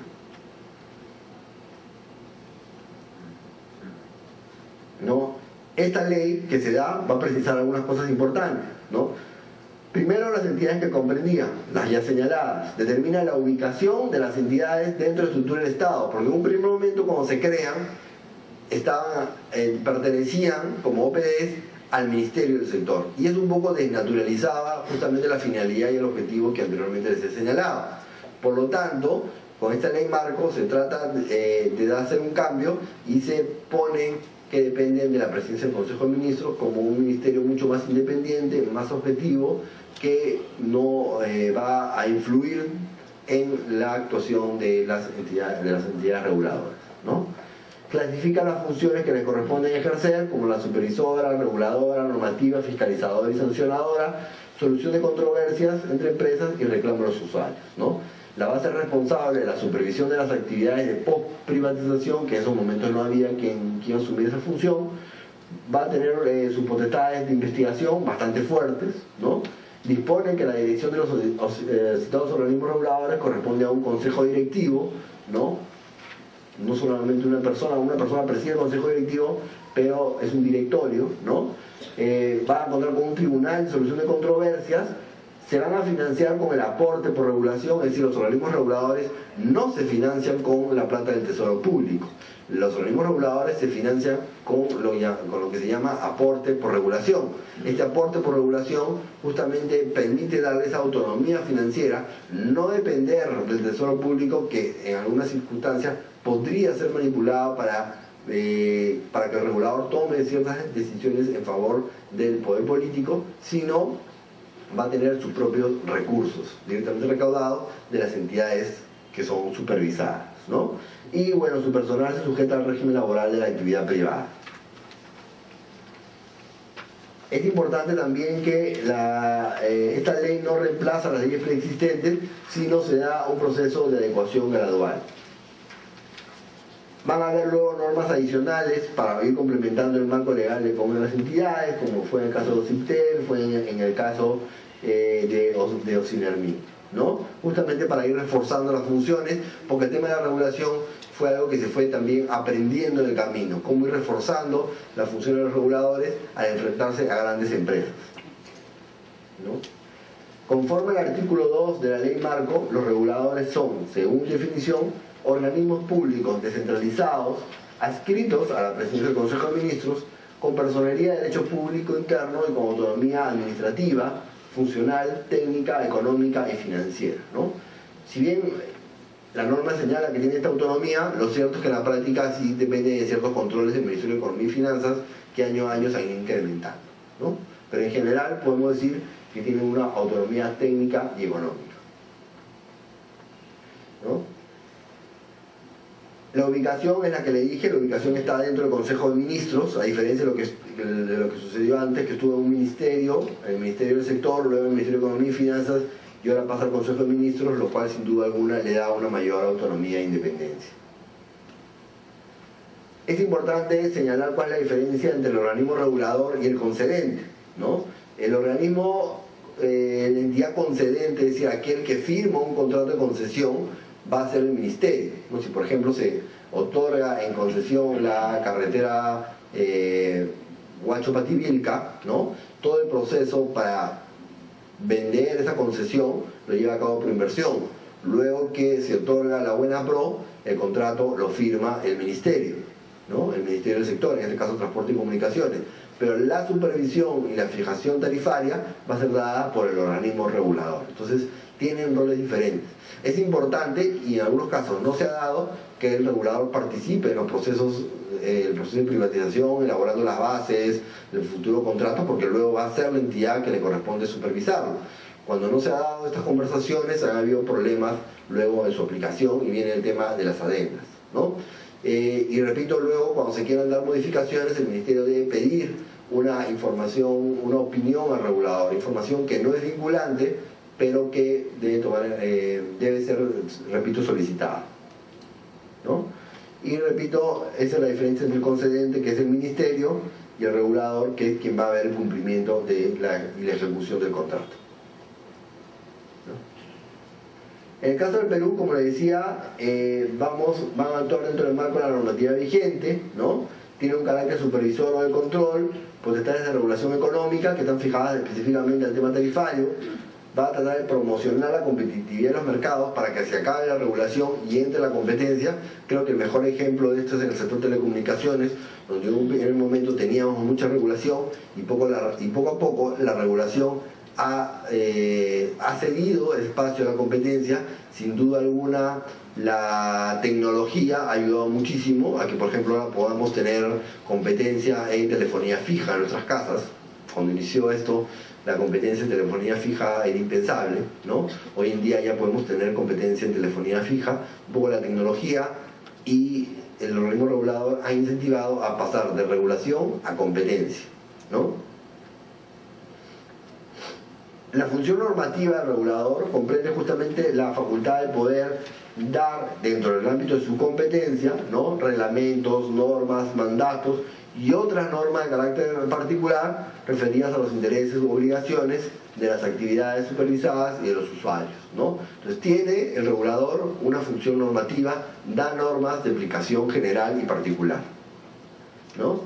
S4: ¿No? Esta ley que se da va a precisar algunas cosas importantes. ¿no? Primero, las entidades que comprendía, las ya señaladas, determina la ubicación de las entidades dentro de la estructura del Estado, porque en un primer momento cuando se crean, estaban, eh, pertenecían como OPDs al Ministerio del Sector. Y eso un poco desnaturalizaba justamente la finalidad y el objetivo que anteriormente les he señalado. Por lo tanto, con esta ley marco se trata eh, de hacer un cambio y se pone que dependen de la presidencia del Consejo de Ministros como un ministerio mucho más independiente, más objetivo, que no eh, va a influir en la actuación de las entidades, reguladoras. ¿no? Clasifica las funciones que le corresponden ejercer como la supervisora, reguladora, normativa, fiscalizadora y sancionadora. solución de controversias entre empresas y reclamo de los usuarios. ¿no? La base responsable de la supervisión de las actividades de post-privatización, que en esos momentos no había quien, quien asumiera esa función, va a tener eh, sus potestades de investigación bastante fuertes, ¿no? dispone que la dirección de los eh, citados organismos reguladores corresponde a un consejo directivo, ¿no? no solamente una persona, una persona preside el consejo directivo, pero es un directorio, ¿no? Eh, va a contar con un tribunal de solución de controversias, se van a financiar con el aporte por regulación, es decir, los organismos reguladores no se financian con la plata del tesoro público. Los organismos reguladores se financian con lo, que se llama aporte por regulación. Este aporte por regulación justamente permite darle esa autonomía financiera, no depender del tesoro público que en algunas circunstancias podría ser manipulado para eh, para que el regulador tome ciertas decisiones en favor del poder político, sino va a tener sus propios recursos directamente recaudados de las entidades que son supervisadas. ¿no? Y bueno, su personal se sujeta al régimen laboral de la actividad privada. Es importante también que eh, esta ley no reemplaza las leyes preexistentes, sino se da un proceso de adecuación gradual. Van a haber luego normas adicionales para ir complementando el marco legal de cómo las entidades, como fue en el caso de CIPTEL, fue en, el caso eh, de, de ¿no? Justamente para ir reforzando las funciones, porque el tema de la regulación fue algo que se fue también aprendiendo en el camino, cómo ir reforzando las funciones de los reguladores al enfrentarse a grandes empresas. ¿no? Conforme al artículo 2 de la ley marco, los reguladores son, según definición, organismos públicos descentralizados adscritos a la presidencia del Consejo de Ministros con personería de derecho público interno y con autonomía administrativa, funcional, técnica, económica y financiera. ¿no? Si bien la norma señala que tiene esta autonomía, lo cierto es que en la práctica sí depende de ciertos controles del Ministerio de Economía y Finanzas que año a año se han ido incrementando. ¿no? Pero en general podemos decir que tiene una autonomía técnica y económica. ¿no? La ubicación es la que le dije, la ubicación está dentro del Consejo de Ministros, a diferencia de lo que, de lo que sucedió antes, que estuvo en un ministerio, el Ministerio del Sector, luego el Ministerio de Economía y Finanzas, y ahora pasa al Consejo de Ministros, lo cual sin duda alguna le da una mayor autonomía e independencia. Es importante señalar cuál es la diferencia entre el organismo regulador y el concedente. ¿no? El organismo, eh, la entidad concedente, es decir, aquel que firma un contrato de concesión, va a ser el ministerio. Si por ejemplo se otorga en concesión la carretera eh, Huacho-Pativilca, ¿no? todo el proceso para vender esa concesión lo lleva a cabo por inversión. Luego que se otorga la buena pro, el contrato lo firma el ministerio, ¿no? el Ministerio del Sector, en este caso Transporte y Comunicaciones. Pero la supervisión y la fijación tarifaria va a ser dada por el organismo regulador. Entonces, tienen roles diferentes. Es importante, y en algunos casos no se ha dado, que el regulador participe en los procesos, eh, el proceso de privatización, elaborando las bases del futuro contrato, porque luego va a ser la entidad que le corresponde supervisarlo. Cuando no se ha dado estas conversaciones, han habido problemas luego en su aplicación y viene el tema de las adendas. ¿no? Eh, y repito, luego cuando se quieran dar modificaciones, el Ministerio debe pedir una información, una opinión al regulador, información que no es vinculante, pero que eh, debe ser, repito, solicitada. ¿no? Y repito, esa es la diferencia entre el concedente, que es el ministerio, y el regulador, que es quien va a ver el cumplimiento de la, y la ejecución del contrato. En el caso del Perú, como les decía, eh, vamos, van a actuar dentro del marco de la normativa vigente, ¿no? Tiene un carácter supervisor o de control, potestades de regulación económica que están fijadas específicamente al tema tarifario, va a tratar de promocionar la competitividad de los mercados para que se acabe la regulación y entre la competencia. Creo que el mejor ejemplo de esto es en el sector telecomunicaciones, donde en un primer momento teníamos mucha regulación y poco, y poco a poco la regulación ha, eh, ha cedido espacio a la competencia. Sin duda alguna, la tecnología ha ayudado muchísimo a que, por ejemplo, ahora podamos tener competencia en telefonía fija en nuestras casas. Cuando inició esto, la competencia en telefonía fija era impensable, ¿no? Hoy en día ya podemos tener competencia en telefonía fija, un poco la tecnología y el organismo regulador ha incentivado a pasar de regulación a competencia, ¿no? La función normativa del regulador comprende justamente la facultad de poder dar dentro del ámbito de su competencia, ¿no? reglamentos, normas, mandatos y otras normas de carácter particular referidas a los intereses u obligaciones de las actividades supervisadas y de los usuarios. ¿no? Entonces tiene el regulador una función normativa, da normas de aplicación general y particular. ¿no?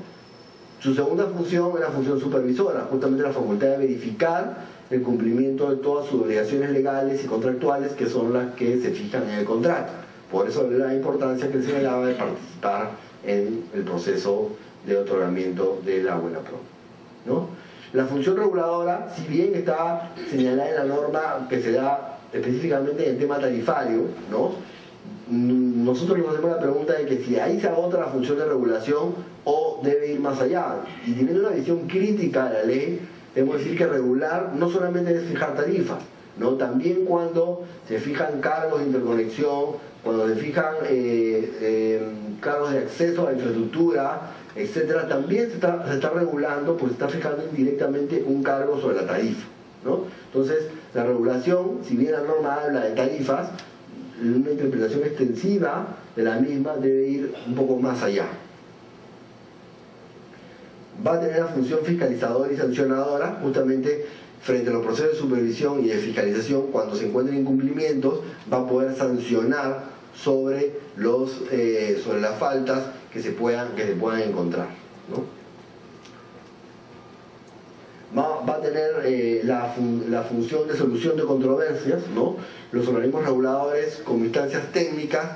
S4: Su segunda función es la función supervisora, justamente la facultad de verificar el cumplimiento de todas sus obligaciones legales y contractuales que son las que se fijan en el contrato. Por eso la importancia que se señalaba de participar en el proceso de otorgamiento de la buena pro. ¿no? La función reguladora, si bien está señalada en la norma que se da específicamente en el tema tarifario, ¿no? nosotros nos hacemos la pregunta de que si ahí se agota la función de regulación o debe ir más allá. Y teniendo una visión crítica de la ley, debemos decir que regular no solamente es fijar tarifas, ¿no? también cuando se fijan cargos de interconexión, cuando se fijan eh, eh, cargos de acceso a infraestructura, etcétera, también se está, regulando porque se está fijando indirectamente un cargo sobre la tarifa. ¿no? Entonces, la regulación, si bien la norma habla de tarifas, una interpretación extensiva de la misma debe ir un poco más allá. Va a tener la función fiscalizadora y sancionadora justamente frente a los procesos de supervisión y de fiscalización cuando se encuentren incumplimientos va a poder sancionar sobre, los, eh, sobre las faltas que se puedan, que se puedan encontrar. Va, a tener eh, la, la, función de solución de controversias, ¿no? los organismos reguladores como instancias técnicas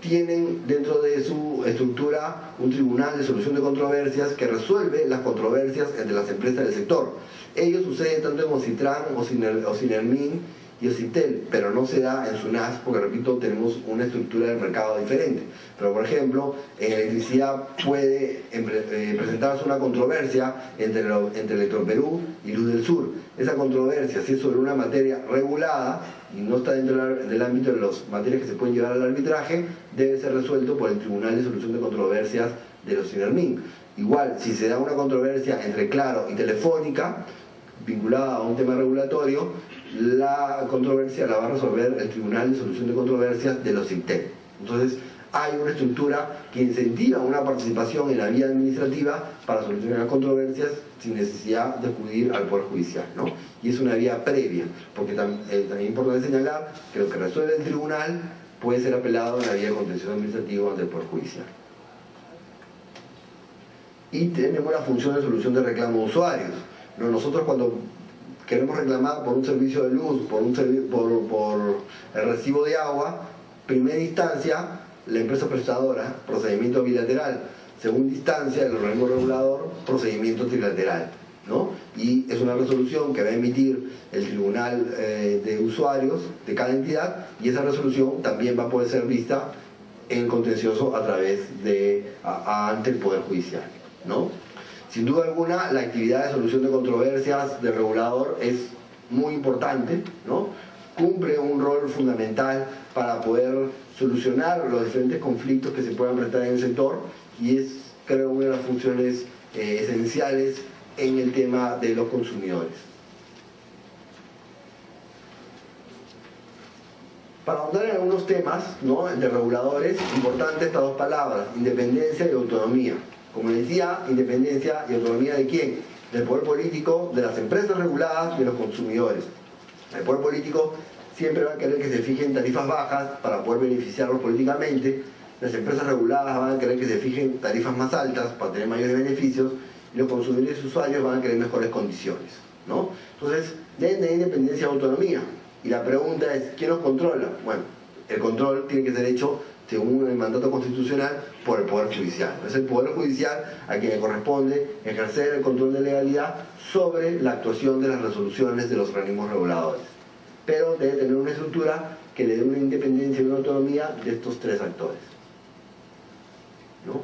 S4: tienen dentro de su estructura un tribunal de solución de controversias que resuelve las controversias entre las empresas del sector. Ello sucede tanto en Ocitran o Sinermin y Ocitel, pero no se da en SUNAS porque, repito, tenemos una estructura del mercado diferente. Pero, por ejemplo, en electricidad puede eh, presentarse una controversia entre, entre Electroperú y Luz del Sur. Esa controversia, si es sobre una materia regulada y no está dentro del ámbito de las materias que se pueden llevar al arbitraje, debe ser resuelto por el Tribunal de Solución de Controversias de los CINERMIN. Igual, si se da una controversia entre Claro y Telefónica, vinculada a un tema regulatorio, la controversia la va a resolver el Tribunal de Solución de Controversias de los ICTEC. Entonces, hay una estructura que incentiva una participación en la vía administrativa para solucionar controversias sin necesidad de acudir al Poder Judicial. ¿no? Y es una vía previa, porque también, eh, también es importante señalar que lo que resuelve el tribunal puede ser apelado en la vía de contención administrativa ante el Poder Judicial. Y tenemos la función de solución de reclamo de usuarios. Nosotros cuando queremos reclamar por un servicio de luz, por, un por, por el recibo de agua, primera instancia, la empresa prestadora, procedimiento bilateral. Segunda instancia, el organismo regulador, procedimiento trilateral. ¿no? Y es una resolución que va a emitir el Tribunal eh, de Usuarios de cada entidad y esa resolución también va a poder ser vista en contencioso a través de, ante el Poder Judicial. ¿no? Sin duda alguna, la actividad de solución de controversias del regulador es muy importante, ¿no? cumple un rol fundamental para poder solucionar los diferentes conflictos que se puedan presentar en el sector y es, creo, una de las funciones eh, esenciales en el tema de los consumidores. Para ahondar en algunos temas de reguladores, importante estas dos palabras, independencia y autonomía como decía, independencia y autonomía de quién? Del poder político, de las empresas reguladas, de los consumidores. El poder político siempre va a querer que se fijen tarifas bajas para poder beneficiarlos políticamente. Las empresas reguladas van a querer que se fijen tarifas más altas para tener mayores beneficios. Y los consumidores y usuarios van a querer mejores condiciones. ¿no? Entonces, tener independencia y autonomía. Y la pregunta es, ¿quién los controla? Bueno, el control tiene que ser hecho según el mandato constitucional, por el Poder Judicial. Es el Poder Judicial a quien le corresponde ejercer el control de legalidad sobre la actuación de las resoluciones de los organismos reguladores. Pero debe tener una estructura que le dé una independencia y una autonomía de estos tres actores. ¿No?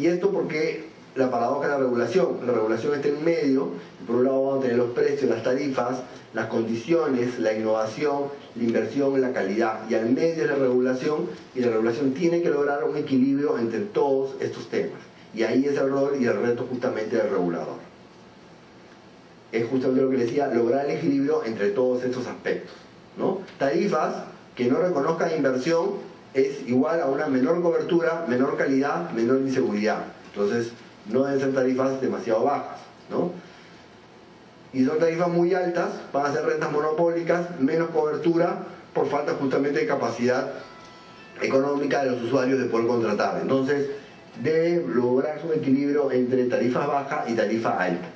S4: Y esto porque la paradoja de la regulación. La regulación está en medio, por un lado vamos a tener los precios, las tarifas, las condiciones, la innovación, la inversión, la calidad. Y al medio de la regulación, y la regulación tiene que lograr un equilibrio entre todos estos temas. Y ahí es el rol y el reto justamente del regulador. es justamente lo que decía, lograr el equilibrio entre todos estos aspectos. ¿no? Tarifas que no reconozcan inversión es igual a una menor cobertura, menor calidad, menor inseguridad. Entonces, no deben ser tarifas demasiado bajas. ¿no? Y son tarifas muy altas, van a ser rentas monopólicas, menos cobertura, por falta justamente de capacidad económica de los usuarios de poder contratar. Entonces, debe lograrse un equilibrio entre tarifa baja y tarifa alta.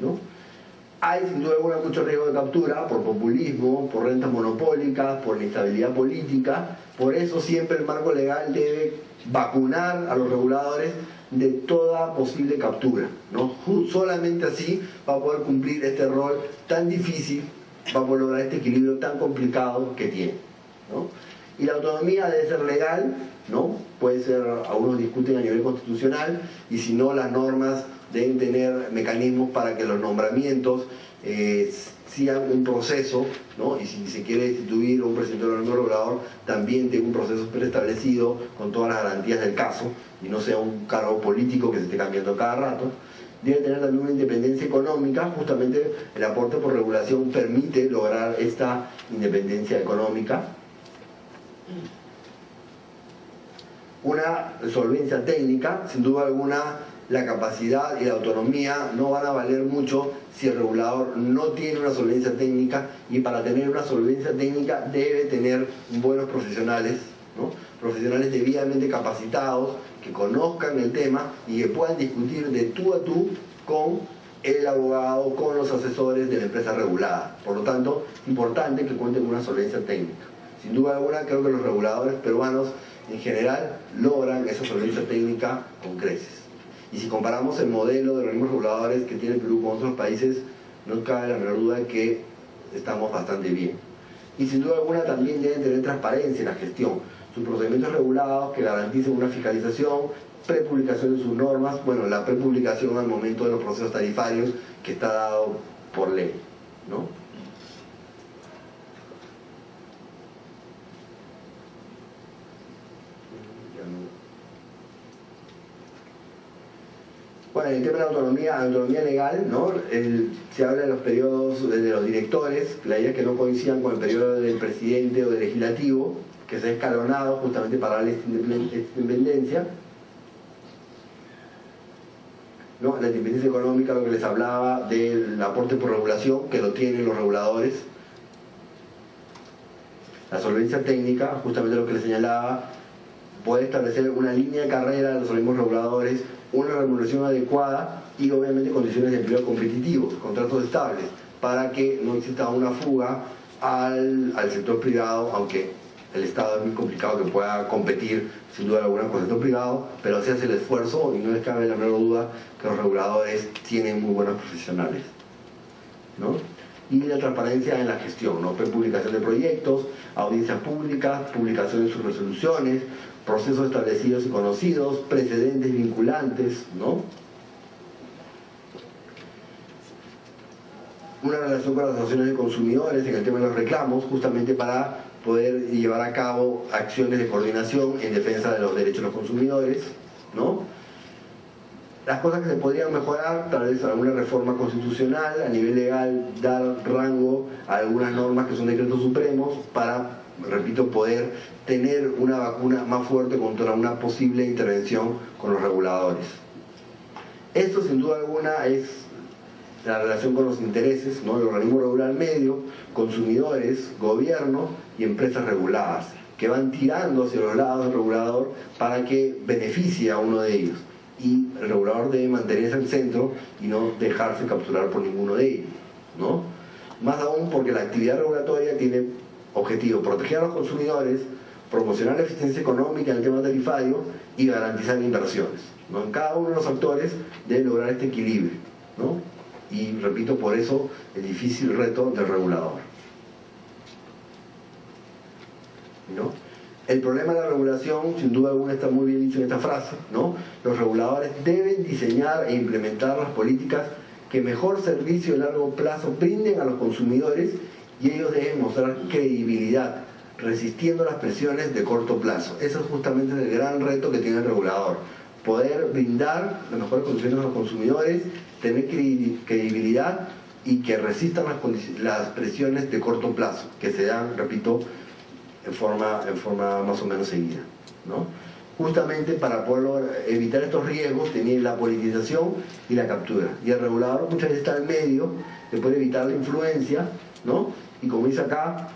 S4: ¿No? Hay sin duda alguna mucho riesgo de captura por populismo, por rentas monopólicas, por inestabilidad política. Por eso siempre el marco legal debe vacunar a los reguladores de toda posible captura. ¿no? Solamente así va a poder cumplir este rol tan difícil, va a poder lograr este equilibrio tan complicado que tiene. ¿no? Y la autonomía debe ser legal, ¿no? Puede ser, algunos discuten a nivel constitucional, y si no, las normas deben tener mecanismos para que los nombramientos eh, sigan un proceso, ¿no? y si se quiere instituir un presidente del organismo regulador, también tenga un proceso preestablecido con todas las garantías del caso, y no sea un cargo político que se esté cambiando cada rato. Debe tener también una independencia económica, justamente el aporte por regulación permite lograr esta independencia económica. Una solvencia técnica, sin duda alguna, la capacidad y la autonomía no van a valer mucho si el regulador no tiene una solvencia técnica y para tener una solvencia técnica debe tener buenos profesionales, profesionales debidamente capacitados, que conozcan el tema y que puedan discutir de tú a tú con el abogado, con los asesores de la empresa regulada. Por lo tanto, importante que cuenten con una solvencia técnica. Sin duda alguna, creo que los reguladores peruanos en general logran esa solvencia técnica con creces. Y si comparamos el modelo de organismos reguladores que tiene Perú con otros países, no cabe la menor duda que estamos bastante bien. Y sin duda alguna también deben tener transparencia en la gestión. Sus procedimientos regulados que garanticen una fiscalización, prepublicación de sus normas, bueno, la prepublicación al momento de los procesos tarifarios que está dado por ley. ¿no? Bueno, en el tema de la autonomía, autonomía legal, ¿no? se habla de los periodos de los directores, la idea es que no coincidan con el periodo del presidente o del legislativo, que se ha escalonado justamente para darle esta independencia. ¿No? La independencia económica, lo que les hablaba del aporte por regulación, que lo tienen los reguladores. La solvencia técnica, justamente lo que les señalaba, puede establecer una línea de carrera de los organismos reguladores una remuneración adecuada y obviamente condiciones de empleo competitivos, contratos estables, para que no exista una fuga al, sector privado, aunque el Estado es muy complicado que pueda competir sin duda alguna con el sector privado, pero se hace el esfuerzo y no les cabe la menor duda que los reguladores tienen muy buenos profesionales. ¿no? Y la transparencia en la gestión, ¿no? publicación de proyectos, audiencias públicas, publicación de sus resoluciones, procesos establecidos y conocidos, precedentes vinculantes, ¿no? Una relación con las asociaciones de consumidores en el tema de los reclamos, justamente para poder llevar a cabo acciones de coordinación en defensa de los derechos de los consumidores, ¿no? Las cosas que se podrían mejorar, tal vez alguna reforma constitucional, a nivel legal, dar rango a algunas normas que son decretos supremos para repito, poder tener una vacuna más fuerte contra una posible intervención con los reguladores. Esto sin duda alguna es la relación con los intereses, ¿no? el organismo regular medio, consumidores, gobierno y empresas reguladas, que van tirando hacia los lados del regulador para que beneficie a uno de ellos. Y el regulador debe mantenerse al centro y no dejarse capturar por ninguno de ellos. ¿no? Más aún porque la actividad regulatoria tiene objetivo, proteger a los consumidores, promocionar la eficiencia económica en el tema tarifario y garantizar inversiones. ¿no? Cada uno de los actores debe lograr este equilibrio. ¿no? Y repito, por eso el difícil reto del regulador. ¿no? El problema de la regulación, sin duda alguna, está muy bien dicho en esta frase. ¿no? Los reguladores deben diseñar e implementar las políticas que mejor servicio a largo plazo brinden a los consumidores y ellos deben mostrar credibilidad, resistiendo las presiones de corto plazo. Eso es justamente el gran reto que tiene el regulador. poder brindar las mejores condiciones a los consumidores, tener credi- credibilidad y que resistan las, las presiones de corto plazo, que se dan, repito, en forma, en forma más o menos seguida. ¿no? Justamente para poder evitar estos riesgos tenía la politización y la captura. Y el regulador muchas veces está en medio de poder evitar la influencia, ¿no? Y como dice acá,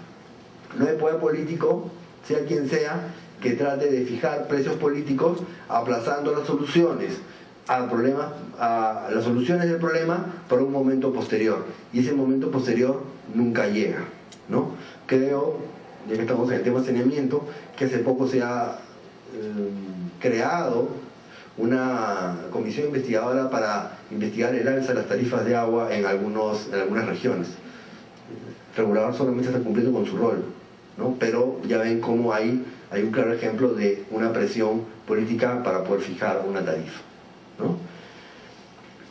S4: no hay poder político, sea quien sea, que trate de fijar precios políticos aplazando las soluciones al problema, a las soluciones del problema para un momento posterior. Y ese momento posterior nunca llega, ¿no? Creo, ya que estamos en el tema de saneamiento, que hace poco se ha eh, creado una comisión investigadora para investigar el alza de las tarifas de agua en, algunos, en algunas regiones. El regulador solamente está cumpliendo con su rol, ¿no? pero ya ven cómo hay, hay un claro ejemplo de una presión política para poder fijar una tarifa. ¿no?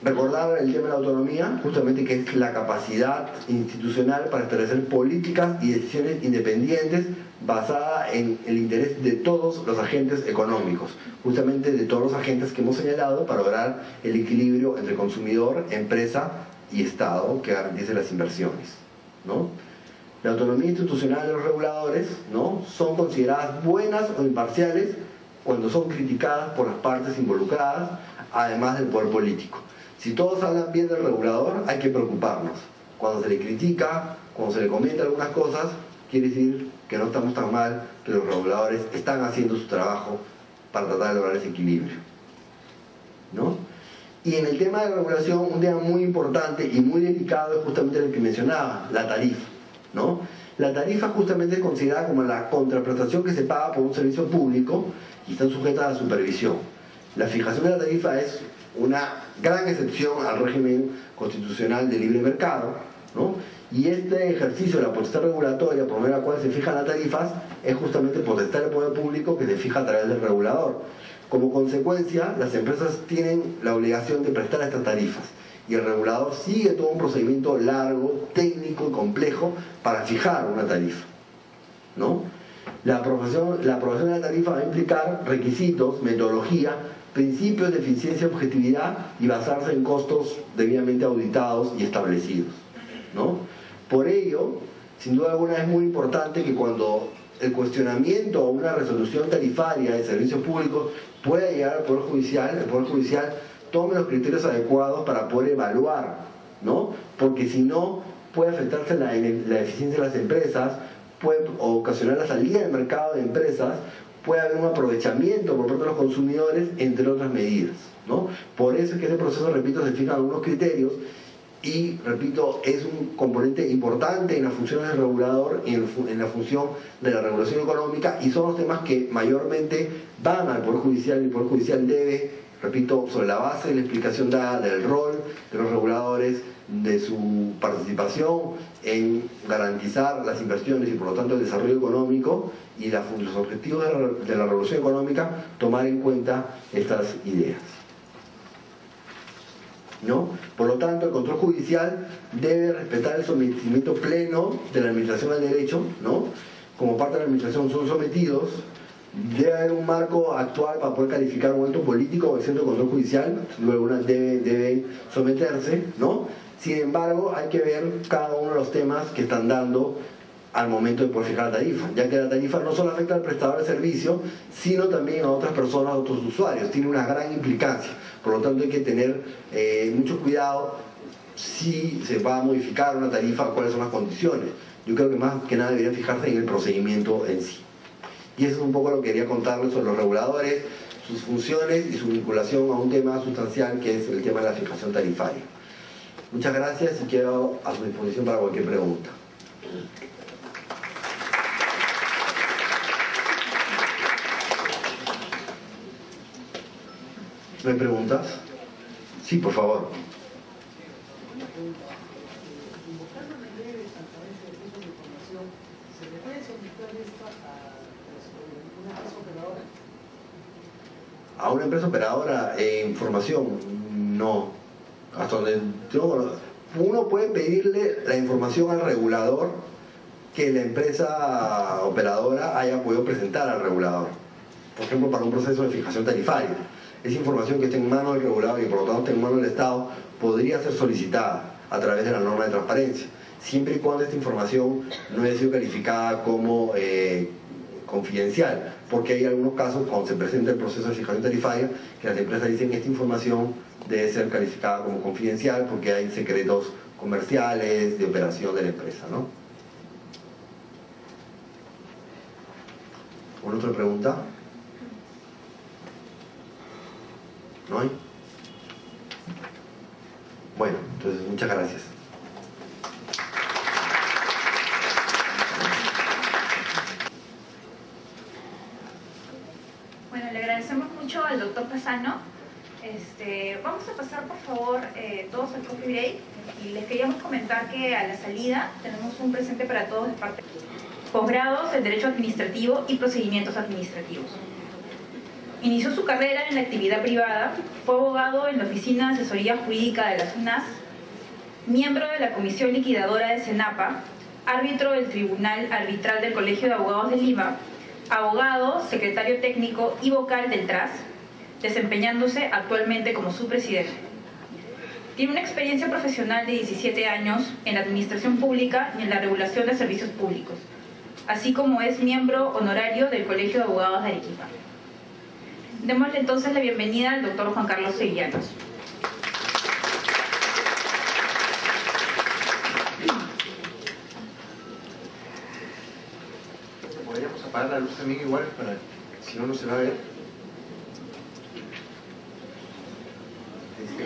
S4: Recordar el tema de la autonomía, justamente que es la capacidad institucional para establecer políticas y decisiones independientes basada en el interés de todos los agentes económicos, justamente de todos los agentes que hemos señalado para lograr el equilibrio entre consumidor, empresa y Estado que garantice las inversiones. La autonomía institucional de los reguladores ¿no? son consideradas buenas o imparciales cuando son criticadas por las partes involucradas, además del poder político. Si todos hablan bien del regulador, hay que preocuparnos. Cuando se le critica, cuando se le comenta algunas cosas, quiere decir que no estamos tan mal, que los reguladores están haciendo su trabajo para tratar de lograr ese equilibrio. ¿No? Y en el tema de la regulación, un tema muy importante y muy delicado es justamente el que mencionaba, la tarifa. ¿no? La tarifa justamente es considerada como la contraprestación que se paga por un servicio público y están sujetas a la supervisión. La fijación de la tarifa es una gran excepción al régimen constitucional de libre mercado, ¿no? Y este ejercicio de la potestad regulatoria por la cual se fijan las tarifas es justamente potestad del poder público que se fija a través del regulador. Como consecuencia, las empresas tienen la obligación de prestar estas tarifas y el regulador sigue todo un procedimiento largo, técnico y complejo para fijar una tarifa. ¿no? La, aprobación, la aprobación de la tarifa va a implicar requisitos, metodología, principios de eficiencia y objetividad y basarse en costos debidamente auditados y establecidos. ¿no? Por ello, sin duda alguna es muy importante que cuando el cuestionamiento o una resolución tarifaria de servicios públicos pueda llegar al Poder Judicial, el Poder Judicial tome los criterios adecuados para poder evaluar, ¿no? Porque si no, puede afectarse la, la eficiencia de las empresas, puede ocasionar la salida del mercado de empresas, puede haber un aprovechamiento por parte de los consumidores, entre otras medidas, ¿no? Por eso es que en el proceso, repito, se fijan algunos criterios y, repito, es un componente importante en las funciones del regulador y en, la función de la regulación económica y son los temas que mayormente van al Poder Judicial y el Poder Judicial debe, repito, sobre la base de la explicación dada del rol de los reguladores, de su participación en garantizar las inversiones y por lo tanto el desarrollo económico y los objetivos de la, de la revolución económica, tomar en cuenta estas ideas. ¿No? Por lo tanto, el control judicial debe respetar el sometimiento pleno de la administración al derecho, ¿no? Como parte de la administración son sometidos, debe haber un marco actual para poder calificar un momento político o el control judicial, luego debe, deben someterse, ¿no? Sin embargo, hay que ver cada uno de los temas que están dando al momento de poder fijar la tarifa, ya que la tarifa no solo afecta al prestador de servicio, sino también a otras personas, a otros usuarios, tiene una gran implicancia. Por lo tanto, hay que tener eh, mucho cuidado si se va a modificar una tarifa, cuáles son las condiciones. Yo creo que más que nada deberían fijarse en el procedimiento en sí. Y eso es un poco lo que quería contarles sobre los reguladores, sus funciones y su vinculación a un tema sustancial que es el tema de la fijación tarifaria. Muchas gracias y quedo a su disposición para cualquier pregunta. ¿No hay preguntas? Sí, por favor. a una empresa operadora en información, no. Hasta donde uno puede pedirle la información al regulador que la empresa operadora haya podido presentar al regulador. por ejemplo, para un proceso de fijación tarifaria. Esa información que está en manos del regulador y por lo tanto está en manos del Estado podría ser solicitada a través de la norma de transparencia, siempre y cuando esta información no haya sido calificada como eh, confidencial, porque hay algunos casos cuando se presenta el proceso de fijación tarifaria que las empresas dicen que esta información debe ser calificada como confidencial porque hay secretos comerciales de operación de la empresa. ¿no? ¿Alguna otra pregunta? ¿No hay? Bueno, entonces muchas gracias.
S1: Bueno, le agradecemos mucho al doctor Pasano. Este, vamos a pasar, por favor, eh, todos al coffee break. Y les queríamos comentar que a la salida tenemos un presente para todos de parte posgrados en Derecho Administrativo y Procedimientos Administrativos. Inició su carrera en la actividad privada, fue abogado en la Oficina de Asesoría Jurídica de la SUNAS, miembro de la Comisión Liquidadora de SENAPA, árbitro del Tribunal Arbitral del Colegio de Abogados de Lima, abogado, secretario técnico y vocal del TRAS, desempeñándose actualmente como su presidente. Tiene una experiencia profesional de 17 años en la administración pública y en la regulación de servicios públicos, así como es miembro honorario del Colegio de Abogados de Arequipa. Démosle entonces la bienvenida al doctor Juan Carlos Sevillanos.
S3: Podríamos apagar la luz también igual si no no se va a ver.
S6: Oh,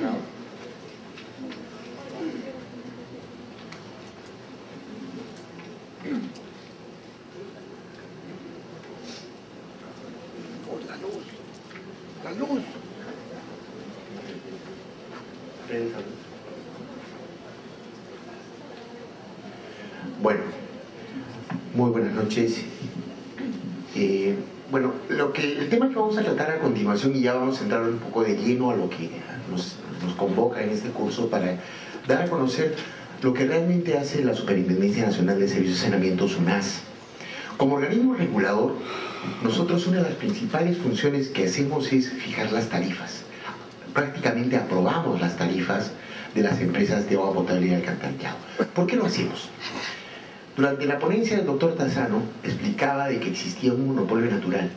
S6: la luz. La luz.
S3: Bueno, muy buenas noches. Eh, bueno, lo que, el tema que vamos a tratar a continuación y ya vamos a entrar un poco de lleno a lo que nos, nos convoca en este curso para dar a conocer lo que realmente hace la Superintendencia Nacional de Servicios de Saneamiento SUNAS. Como organismo regulador, nosotros una de las principales funciones que hacemos es fijar las tarifas. Prácticamente aprobamos las tarifas de las empresas de agua potable y alcantarillado. ¿Por qué lo hacemos? Durante la ponencia del doctor Tazano explicaba de que existía un monopolio natural.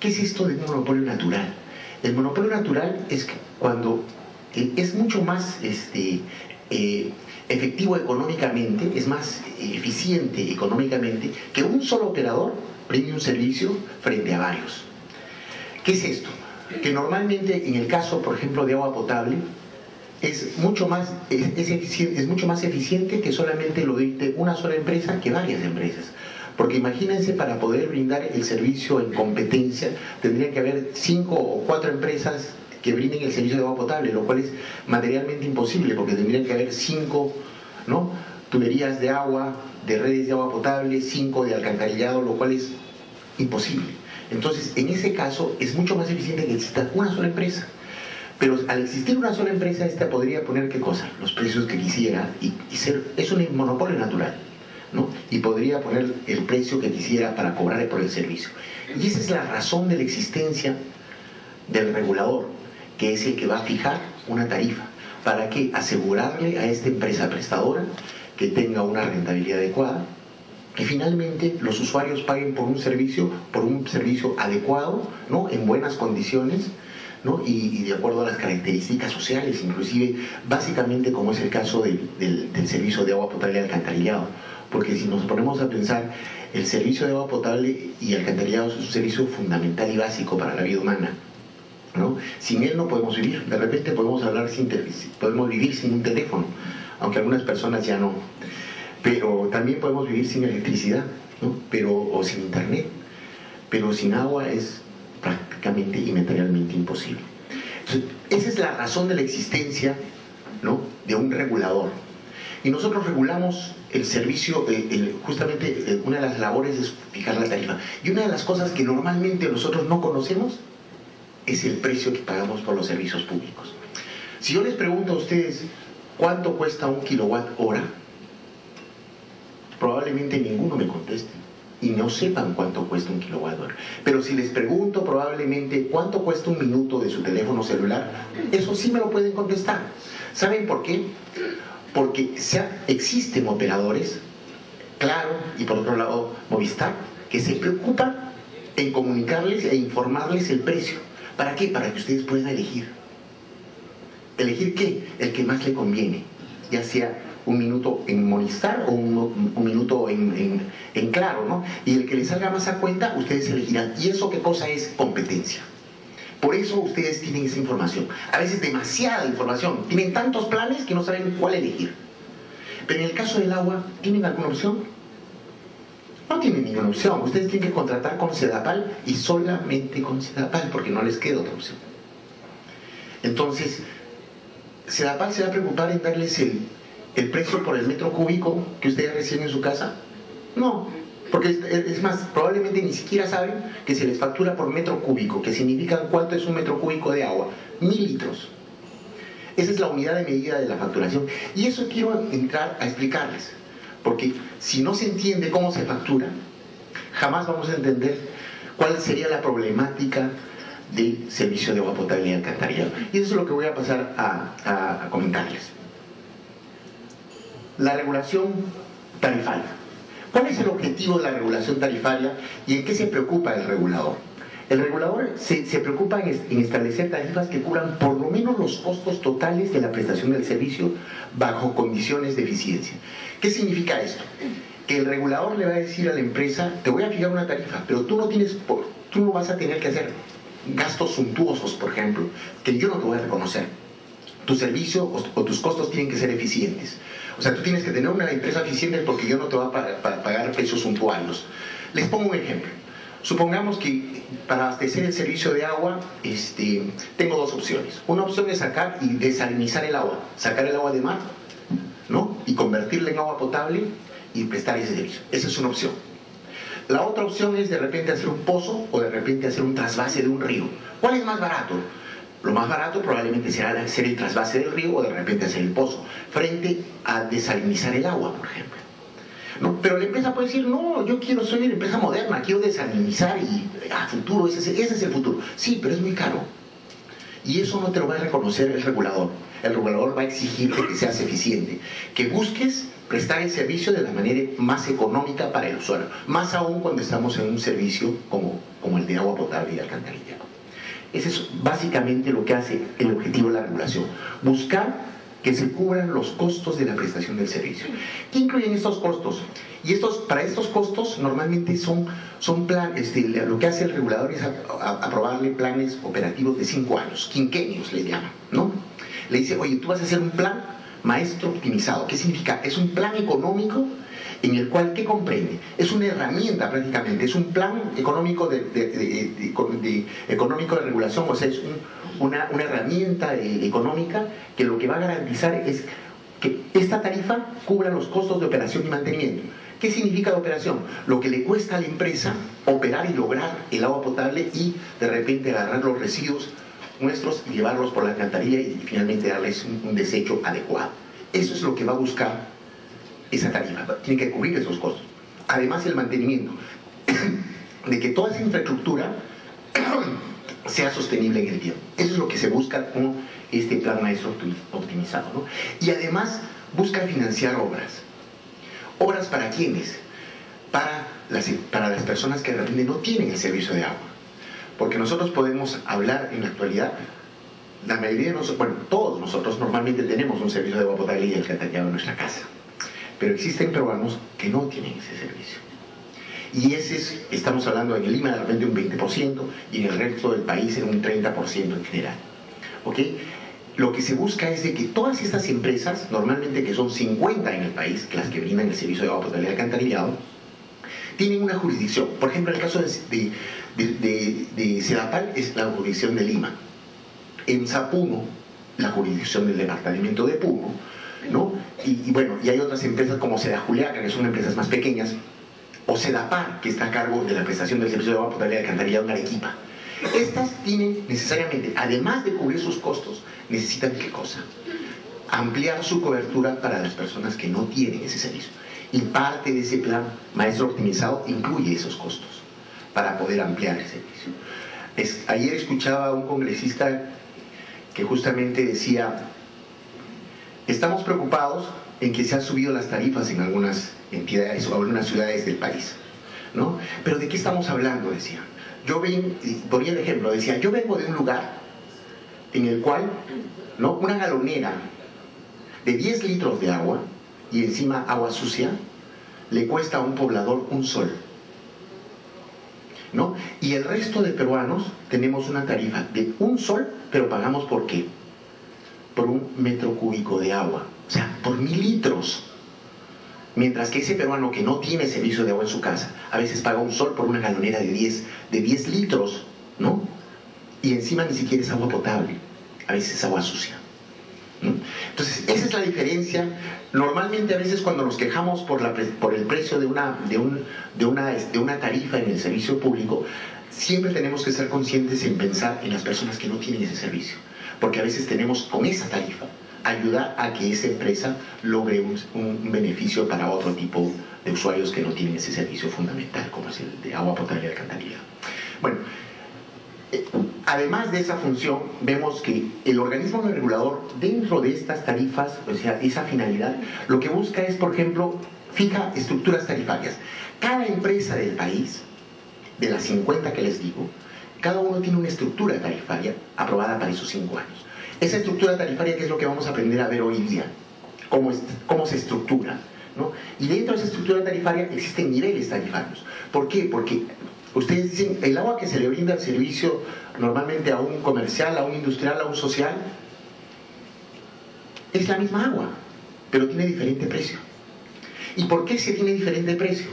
S3: ¿Qué es esto de un monopolio natural? El monopolio natural es que cuando eh, es mucho más este, eh, efectivo económicamente, es más eficiente económicamente que un solo operador prende un servicio frente a varios. ¿Qué es esto? Que normalmente en el caso, por ejemplo, de agua potable, es mucho más, es, es es mucho más eficiente que solamente lo dicte una sola empresa que varias empresas. Porque imagínense, para poder brindar el servicio en competencia, tendría que haber cinco o cuatro empresas que brinden el servicio de agua potable, lo cual es materialmente imposible, porque tendrían que haber cinco ¿no? tuberías de agua, de redes de agua potable, cinco de alcantarillado, lo cual es imposible. Entonces, en ese caso, es mucho más eficiente que exista una sola empresa. Pero al existir una sola empresa, esta podría poner qué cosa, los precios que quisiera y, y ser, es un monopolio natural, ¿no? Y podría poner el precio que quisiera para cobrar por el servicio. Y esa es la razón de la existencia del regulador, que es el que va a fijar una tarifa. ¿Para qué? Asegurarle a esta empresa prestadora que tenga una rentabilidad adecuada, que finalmente los usuarios paguen por un servicio, por un servicio adecuado, ¿no? en buenas condiciones, ¿no? y, de acuerdo a las características sociales, inclusive básicamente como es el caso del, del- del servicio de agua potable y alcantarillado. Porque si nos ponemos a pensar, el servicio de agua potable y alcantarillado es un servicio fundamental y básico para la vida humana. ¿No? Sin él no podemos vivir. De repente podemos hablar sin podemos vivir sin un teléfono, aunque algunas personas ya no. Pero también podemos vivir sin electricidad, ¿no? Pero, o sin internet. Pero sin agua es prácticamente y materialmente imposible. Entonces, esa es la razón de la existencia ¿no? de un regulador. Y nosotros regulamos el servicio, eh, el- justamente eh, una de las labores es fijar la tarifa. Y una de las cosas que normalmente nosotros no conocemos es el precio que pagamos por los servicios públicos. Si yo les pregunto a ustedes cuánto cuesta un kilowatt hora, probablemente ninguno me conteste. y no sepan cuánto cuesta un kilowatt hora. Pero si les pregunto probablemente cuánto cuesta un minuto de su teléfono celular, eso sí me lo pueden contestar. ¿Saben por qué? Porque existen operadores, claro, y por otro lado Movistar, que se preocupan en comunicarles e informarles el precio. ¿Para qué? Para que ustedes puedan elegir. ¿Elegir qué? El que más le conviene, ya sea un minuto en Movistar o un, minuto en, en, Claro, ¿no? Y el que les salga más a cuenta, ustedes elegirán. ¿Y eso qué cosa es competencia? Por eso ustedes tienen esa información. A veces demasiada información. Tienen tantos planes que no saben cuál elegir. Pero en el caso del agua, ¿tienen alguna opción? No tienen ninguna opción. Ustedes tienen que contratar con Sedapal y solamente con Sedapal porque no les queda otra opción. Entonces, Sedapal se va a preocupar en darles el el precio por el metro cúbico que ustedes reciben en su casa? No, porque es, más, probablemente ni siquiera saben que se les factura por metro cúbico, que significa cuánto es un metro cúbico de agua, mil litros. Esa es la unidad de medida de la facturación. Y eso quiero entrar a explicarles, porque si no se entiende cómo se factura, jamás vamos a entender cuál sería la problemática del servicio de agua potable y alcantarillado. Y eso es lo que voy a pasar a comentarles la regulación tarifaria. ¿Cuál es el objetivo de la regulación tarifaria y en qué se preocupa el regulador? El regulador se, preocupa en, establecer tarifas que cubran por lo menos los costos totales de la prestación del servicio bajo condiciones de eficiencia. ¿Qué significa esto? Que el regulador le va a decir a la empresa, te voy a fijar una tarifa, pero tú no tienes, tú no vas a tener que hacer gastos suntuosos, por ejemplo, que yo no te voy a reconocer. Tu servicio o tus costos tienen que ser eficientes. O sea, tú tienes que tener una empresa eficiente porque yo no te voy a pagar precios suntuarios. Les pongo un ejemplo. Supongamos que para abastecer el servicio de agua este, tengo dos opciones. Una opción es sacar y desalinizar el agua, sacar el agua de mar, ¿no? Y convertirla en agua potable y prestar ese servicio. Esa es una opción. La otra opción es de repente hacer un pozo o de repente hacer un trasvase de un río. ¿Cuál es más barato? Lo más barato probablemente será hacer el trasvase del río o de repente hacer el pozo, frente a desalinizar el agua, por ejemplo. ¿No? Pero la empresa puede decir, no, yo quiero, soy una empresa moderna, quiero desalinizar y a futuro, ese, ese es el futuro. Sí, pero es muy caro. Y eso no te lo va a reconocer el regulador. El regulador va a exigirte que seas eficiente, que busques prestar el servicio de la manera más económica para el usuario, más aún cuando estamos en un servicio como, como el de agua potable y alcantarillado. Ese es básicamente lo que hace el objetivo de la regulación. Buscar que se cubran los costos de la prestación del servicio. ¿Qué incluyen estos costos? Y estos, para estos costos normalmente son, son planes, este, lo que hace el regulador es aprobarle planes operativos de cinco años, quinquenios le llaman, ¿no? Le dice, oye, tú vas a hacer un plan maestro optimizado. ¿Qué significa? Es un plan económico en el cual, ¿qué comprende? Es una herramienta prácticamente, es un plan económico de, económico de regulación, o sea, es una, herramienta eh, económica que lo que va a garantizar es que esta tarifa cubra los costos de operación y mantenimiento. ¿Qué significa la operación? Lo que le cuesta a la empresa operar y lograr el agua potable y de repente agarrar los residuos nuestros llevarlos por la alcantarilla y finalmente darles un desecho adecuado. Eso es lo que va a buscar esa tarifa, tiene que cubrir esos costos. Además el mantenimiento, [coughs] de que toda esa infraestructura [coughs] sea sostenible en el tiempo. Eso es lo que se busca con este plan maestro optimizado. Y además busca financiar obras. ¿Obras para quiénes? Para las, para las personas que realmente no tienen el servicio de agua. Porque nosotros podemos hablar en la actualidad, la mayoría de nosotros, bueno, todos nosotros normalmente tenemos un servicio de agua potable y alcantarillado en nuestra casa. Pero existen peruanos que no tienen ese servicio. Y ese es, estamos hablando en Lima de repente un 20% y en el resto del país en un 30% en general. ¿Ok? Lo que se busca es de que todas estas empresas, normalmente que son 50 en el país, las que brindan el servicio de agua potable y alcantarillado, tienen una jurisdicción. Por ejemplo, el caso de, de, de Sedapal es la jurisdicción de Lima. En Zapuno, la jurisdicción del departamento de Puno, y, bueno, y hay otras empresas como Seda Juliaca, que son empresas más pequeñas, o Sedapar, que está a cargo de la prestación del servicio de agua potable y alcantarillado en Arequipa. Estas tienen necesariamente, además de cubrir sus costos, necesitan qué cosa? Ampliar su cobertura para las personas que no tienen ese servicio. Y parte de ese plan maestro optimizado incluye esos costos para poder ampliar el servicio. Ayer escuchaba a un congresista que justamente decía, estamos preocupados en que se han subido las tarifas en algunas entidades o algunas ciudades del país, ¿no? Pero ¿de qué estamos hablando? Decía. Yo ven, ponía el ejemplo, decía, yo vengo de un lugar en el cual, ¿no? Una galonera de 10 litros de agua y encima agua sucia le cuesta a un poblador un sol. ¿No? Y el resto de peruanos tenemos una tarifa de un sol, pero pagamos por qué? Por un metro cúbico de agua, o sea, por mil litros. Mientras que ese peruano que no tiene servicio de agua en su casa, a veces paga un sol por una galonera de 10, de 10 litros, ¿no? Y encima ni siquiera es agua potable, a veces es agua sucia. Entonces, esa es la diferencia. Normalmente a veces cuando nos quejamos por, la por el precio de una, de, un- de, una, de una tarifa en el servicio público, siempre tenemos que ser conscientes en pensar en las personas que no tienen ese servicio. Porque a veces tenemos con esa tarifa ayudar a que esa empresa logre un, un beneficio para otro tipo de usuarios que no tienen ese servicio fundamental, como es el de agua potable y alcantarillado. Bueno, eh, Además de esa función, vemos que el organismo regulador, dentro de estas tarifas, o sea, esa finalidad, lo que busca es, por ejemplo, fija estructuras tarifarias. Cada empresa del país, de las 50 que les digo, cada uno tiene una estructura tarifaria aprobada para esos cinco años. Esa estructura tarifaria, que es lo que vamos a aprender a ver hoy día, cómo, es- cómo se estructura. ¿no? Y dentro de esa estructura tarifaria existen niveles tarifarios. ¿Por qué? Porque ustedes dicen, el agua que se le brinda al servicio normalmente a un comercial, a un industrial, a un social, es la misma agua, pero tiene diferente precio. ¿Y por qué se tiene diferente precio?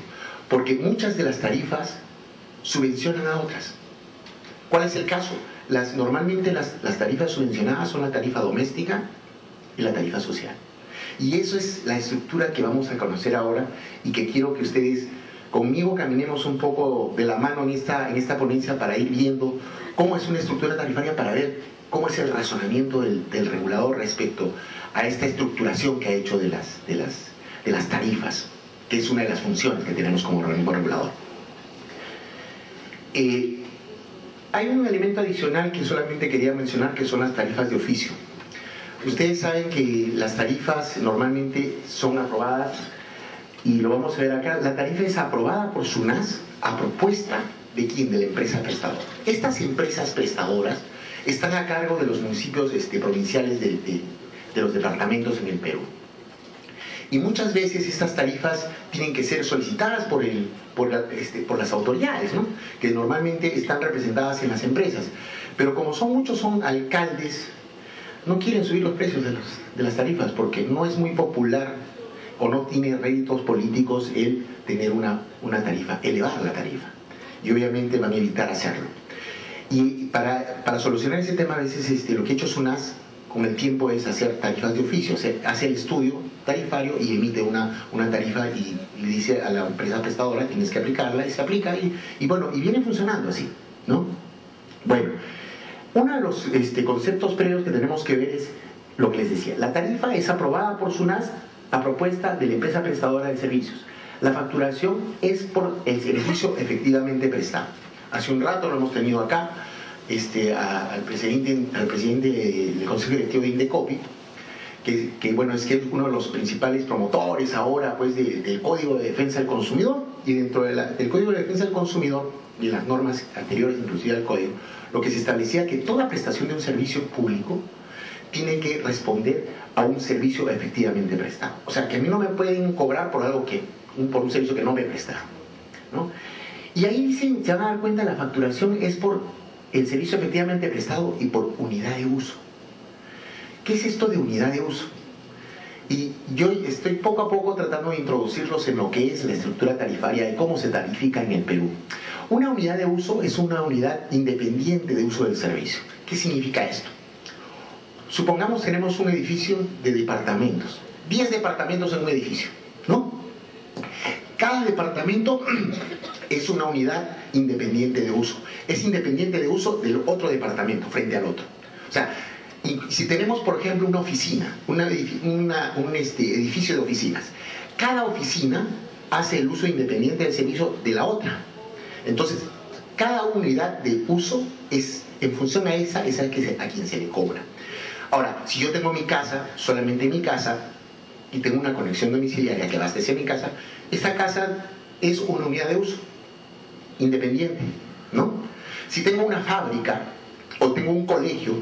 S3: Porque muchas de las tarifas subvencionan a otras. ¿Cuál es el caso? Las, normalmente las, las tarifas subvencionadas son la tarifa doméstica y la tarifa social. Y eso es la estructura que vamos a conocer ahora y que quiero que ustedes conmigo caminemos un poco de la mano en esta, en esta ponencia para ir viendo cómo es una estructura tarifaria, para ver cómo es el razonamiento del, regulador respecto a esta estructuración que ha hecho de las, de, las, de las tarifas, que es una de las funciones que tenemos como regulador. Eh, hay un elemento adicional que solamente quería mencionar, que son las tarifas de oficio. Ustedes saben que las tarifas normalmente son aprobadas, y lo vamos a ver acá, la tarifa es aprobada por SUNAS a propuesta de quién, de la empresa prestadora. Estas empresas prestadoras están a cargo de los municipios este, provinciales de, de- de los departamentos en el Perú. Y muchas veces estas tarifas tienen que ser solicitadas por, el, por, la- este, por las autoridades, ¿no? que normalmente están representadas en las empresas. Pero como son muchos son alcaldes, no quieren subir los precios de, los- de las tarifas porque no es muy popular o no tiene réditos políticos el tener una, una tarifa, elevar la tarifa. Y obviamente van a evitar hacerlo. Y para, para solucionar ese tema, a veces este, lo que ha hecho SUNAS con el tiempo es hacer tarifas de oficio, o sea, hace el estudio tarifario y emite una, una tarifa y, dice a la empresa prestadora tienes que aplicarla y se aplica y, y bueno, y viene funcionando así, ¿no? Bueno, uno de los este, conceptos previos que tenemos que ver es lo que les decía. La tarifa es aprobada por SUNAS a propuesta de la empresa prestadora de servicios. La facturación es por el servicio efectivamente prestado. Hace un rato lo hemos tenido acá, este, al, presidente, al presidente del Consejo Directivo de Indecopi, que, que, bueno, es que es uno de los principales promotores ahora pues, de- del Código de Defensa del Consumidor y dentro del Código de Defensa del Consumidor y las normas anteriores inclusive al Código, lo que se establecía que toda prestación de un servicio público tiene que responder a un servicio efectivamente prestado. O sea, que a mí no me pueden cobrar por algo que, por un servicio que no me prestaron. ¿no? Y ahí dicen, se van a dar cuenta, la facturación es por el servicio efectivamente prestado y por unidad de uso. ¿Qué es esto de unidad de uso? Y yo estoy poco a poco tratando de introducirlos en lo que es la estructura tarifaria y cómo se tarifica en el Perú. Una unidad de uso es una unidad independiente de uso del servicio. ¿Qué significa esto? Supongamos tenemos un edificio de departamentos, 10 departamentos en un edificio, ¿no? Cada departamento [clears throat] es una unidad independiente de uso. Es independiente de uso del otro departamento frente al otro. O sea, si tenemos, por ejemplo, una oficina, un este, edificio de oficinas, cada oficina hace el uso independiente del servicio de la otra. Entonces, cada unidad de uso es en función a esa, es a quien se le cobra. Ahora, si yo tengo mi casa, solamente mi casa, y tengo una conexión domiciliaria que abastece mi casa, esta casa es una unidad de uso independiente, ¿no? Si tengo una fábrica o tengo un colegio,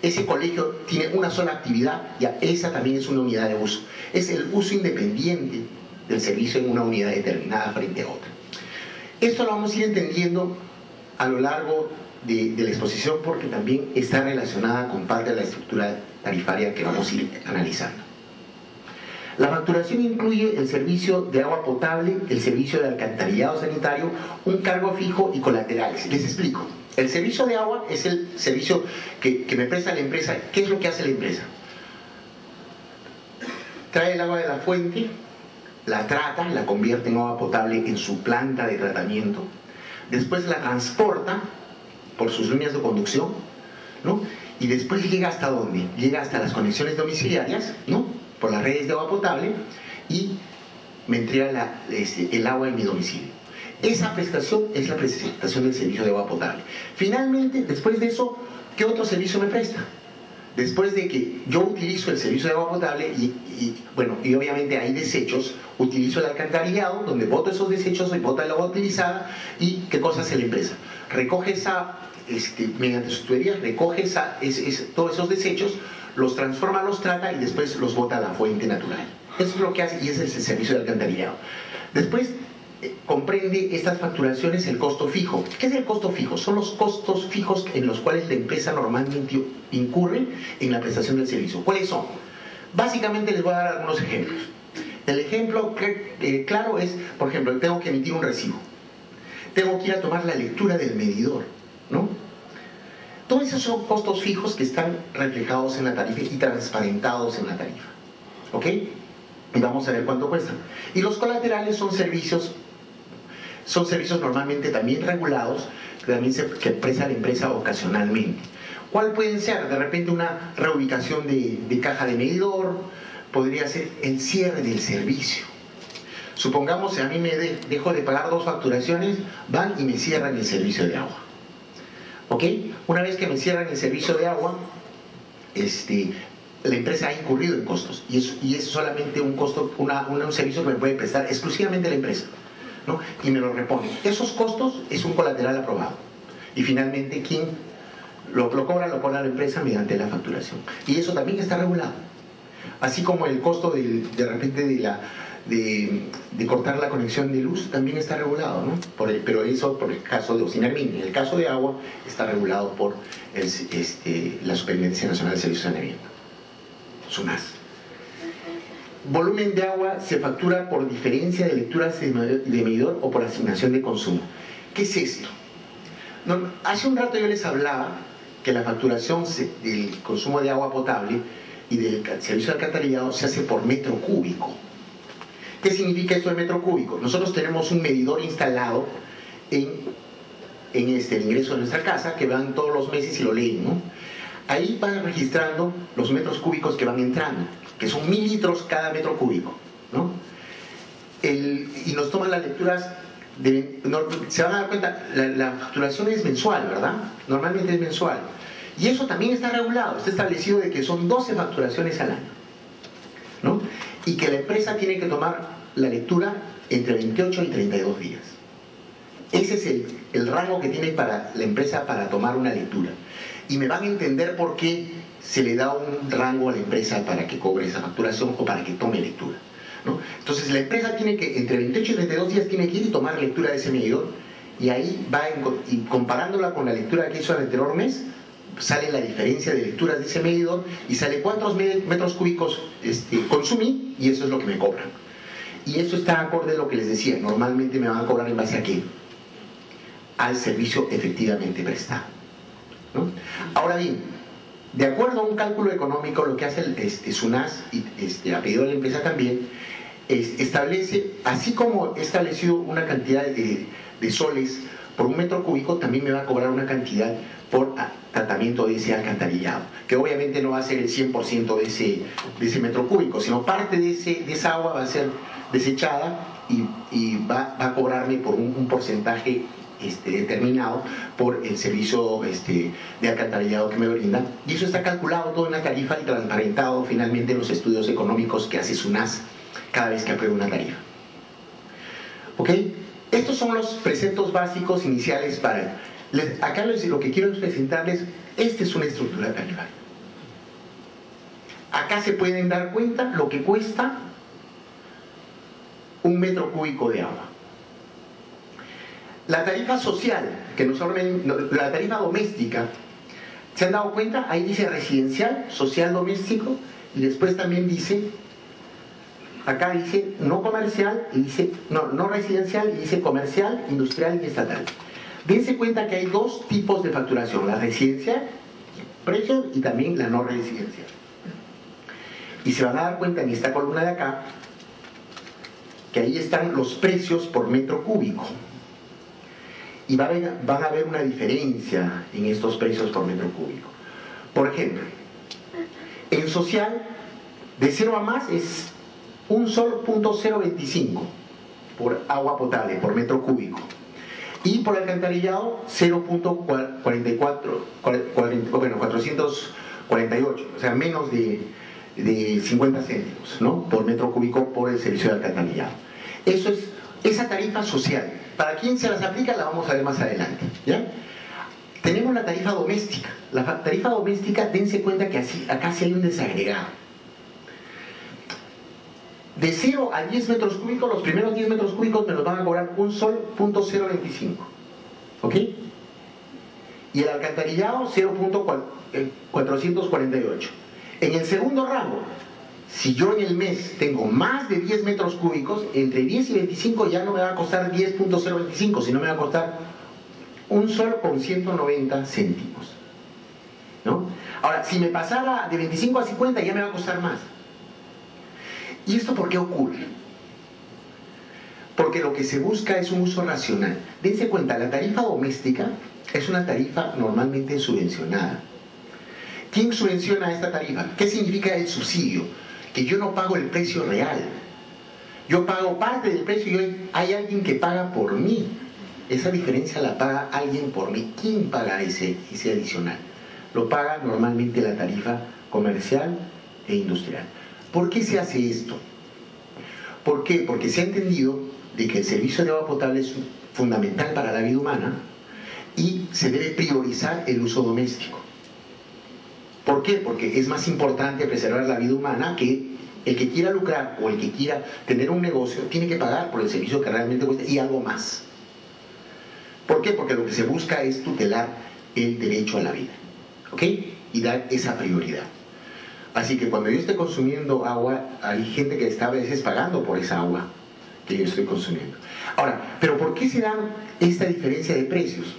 S3: ese colegio tiene una sola actividad, ya esa también es una unidad de uso. Es el uso independiente del servicio en una unidad determinada frente a otra. Esto lo vamos a ir entendiendo a lo largo de, de, la exposición porque también está relacionada con parte de la estructura tarifaria que vamos a ir analizando. La facturación incluye el servicio de agua potable, el servicio de alcantarillado sanitario, un cargo fijo y colaterales. Les explico. El servicio de agua es el servicio que, que me presta la empresa. ¿Qué es lo que hace la empresa? Trae el agua de la fuente, la trata, la convierte en agua potable en su planta de tratamiento, después la transporta por sus líneas de conducción, ¿no? Y después llega hasta dónde? Llega hasta las conexiones domiciliarias, ¿no? Por las redes de agua potable y me entrega este, el agua en mi domicilio. Esa prestación es la prestación del servicio de agua potable. Finalmente, después de eso, ¿qué otro servicio me presta? Después de que yo utilizo el servicio de agua potable y, bueno, y obviamente hay desechos, utilizo el alcantarillado, donde boto esos desechos y bota el agua utilizada y ¿qué cosa hace la empresa? Recoge esa, este, mediante sus tuberías, recoge esa, es, todos esos desechos, los transforma, los trata y después los bota a la fuente natural. Eso es lo que hace y ese es el servicio de alcantarillado. Después comprende estas facturaciones el costo fijo. ¿Qué es el costo fijo? Son los costos fijos en los cuales la empresa normalmente incurre en la prestación del servicio. ¿Cuáles son? Básicamente les voy a dar algunos ejemplos. El ejemplo eh, claro es, por ejemplo, tengo que emitir un recibo. Tengo que ir a tomar la lectura del medidor, ¿no? Todos esos son costos fijos que están reflejados en la tarifa y transparentados en la tarifa. ¿Ok? Y vamos a ver cuánto cuestan. Y los colaterales son servicios, son servicios normalmente también regulados, que también se que presta la empresa ocasionalmente. ¿Cuál pueden ser? De repente una reubicación de, de caja de medidor, podría ser el cierre del servicio. Supongamos que a mí me de, dejo de pagar dos facturaciones, van y me cierran el servicio de agua. ¿Ok? Una vez que me cierran el servicio de agua, este, la empresa ha incurrido en costos y es, y es solamente un costo, una, un servicio que me puede prestar exclusivamente la empresa. Y me lo repone. Esos costos es un colateral aprobado. Y finalmente, ¿quién lo, lo cobra? Lo cobra la empresa mediante la facturación. Y eso también está regulado. Así como el costo de, de repente de la, de, cortar la conexión de luz también está regulado, ¿no? Pero eso por el caso de Ocinarmin. En el caso de agua está regulado por este, la Superintendencia Nacional de Servicios de Saneamiento, SUNAS. Volumen de agua se factura por diferencia de lecturas de medidor o por asignación de consumo. ¿Qué es esto? Hace un rato yo les hablaba que la facturación del consumo de agua potable y del servicio de alcantarillado se hace por metro cúbico. ¿Qué significa esto de metro cúbico? Nosotros tenemos un medidor instalado en, en este, el ingreso de nuestra casa que van todos los meses y lo leen, ¿no? Ahí van registrando los metros cúbicos que van entrando, que son mil litros cada metro cúbico, ¿no? El, y nos toman las lecturas, se van a dar cuenta, la, la facturación es mensual, ¿verdad? Normalmente es mensual. Y eso también está regulado, está establecido de que son 12 facturaciones al año. ¿no? Y que la empresa tiene que tomar la lectura entre 28 y 32 días. Ese es el, el rango que tiene para la empresa para tomar una lectura. Y me van a entender por qué se le da un rango a la empresa para que cobre esa facturación o para que tome lectura. ¿no? Entonces la empresa tiene que, entre 28 y 32 días, tiene que ir y tomar lectura de ese medidor y ahí va, y comparándola con la lectura que hizo el anterior mes, sale la diferencia de lecturas de ese medidor y sale cuántos metros cúbicos este, consumí y eso es lo que me cobran. Y eso está acorde a lo que les decía, normalmente me van a cobrar en base a qué? Al servicio efectivamente prestado. ¿no? Ahora bien, de acuerdo a un cálculo económico, lo que hace el este, SUNAS, y este, a pedido de la empresa también, es, establece, así como he establecido una cantidad de, soles por un metro cúbico, también me va a cobrar una cantidad por ah, tratamiento de ese alcantarillado, que obviamente no va a ser el 100% de ese, de ese metro cúbico, sino parte de, ese, de esa agua va a ser desechada y, va, a cobrarme por un porcentaje este, determinado por el servicio este, de alcantarillado que me brinda. Y eso está calculado todo en la tarifa y transparentado finalmente en los estudios económicos que hace SUNAS cada vez que aprueba una tarifa. ¿Ok? Estos son los preceptos básicos iniciales para... Acá lo que quiero es presentarles, esta es una estructura tarifaria. Acá se pueden dar cuenta lo que cuesta un metro cúbico de agua. La tarifa social, que la tarifa doméstica, ¿se han dado cuenta? Ahí dice residencial, social doméstico, y después también dice, acá dice no comercial, y dice, no, no residencial, y dice comercial, industrial y estatal. Dense cuenta que hay dos tipos de facturación, la residencial, precios, y también la no residencial. Y se van a dar cuenta en esta columna de acá, que ahí están los precios por metro cúbico y van a, ver una diferencia en estos precios por metro cúbico. Por ejemplo, en social, de 0 a más es un sol punto 025 por agua potable, por metro cúbico. Y por alcantarillado 0.44, bueno, 448, o sea, menos de, de 50 céntimos ¿no? por metro cúbico por el servicio de alcantarillado. Eso es esa tarifa social. ¿Para quién se las aplica? La vamos a ver más adelante. ¿ya? Tenemos la tarifa doméstica. La tarifa doméstica, dense cuenta que así, acá sí hay un desagregado. De 0 a 10 metros cúbicos, los primeros 10 metros cúbicos me los van a cobrar un sol punto 0.25. ¿Ok? Y el alcantarillado 0.448. En el segundo rango, si yo en el mes tengo más de 10 metros cúbicos, entre 10 y 25 ya no me va a costar 10.025, sino me va a costar un sol con 190 céntimos. ¿No? Ahora, si me pasara de 25 a 50 ya me va a costar más. ¿Y esto por qué ocurre? Porque lo que se busca es un uso racional. Dense cuenta, la tarifa doméstica es una tarifa normalmente subvencionada. ¿Quién subvenciona esta tarifa? ¿Qué significa el subsidio? Que yo no pago el precio real. Yo pago parte del precio y hay alguien que paga por mí. Esa diferencia la paga alguien por mí. ¿Quién paga ese, ese adicional? Lo paga normalmente la tarifa comercial e industrial. ¿Por qué se hace esto? ¿Por qué? Porque se ha entendido de que el servicio de agua potable es fundamental para la vida humana y se debe priorizar el uso doméstico. ¿Por qué? Porque es más importante preservar la vida humana que el que quiera lucrar o el que quiera tener un negocio tiene que pagar por el servicio que realmente cuesta y algo más. ¿Por qué? Porque lo que se busca es tutelar el derecho a la vida. ¿Ok? Y dar esa prioridad. Así que cuando yo esté consumiendo agua, hay gente que está a veces pagando por esa agua que yo estoy consumiendo. Ahora, ¿pero por qué se da esta diferencia de precios?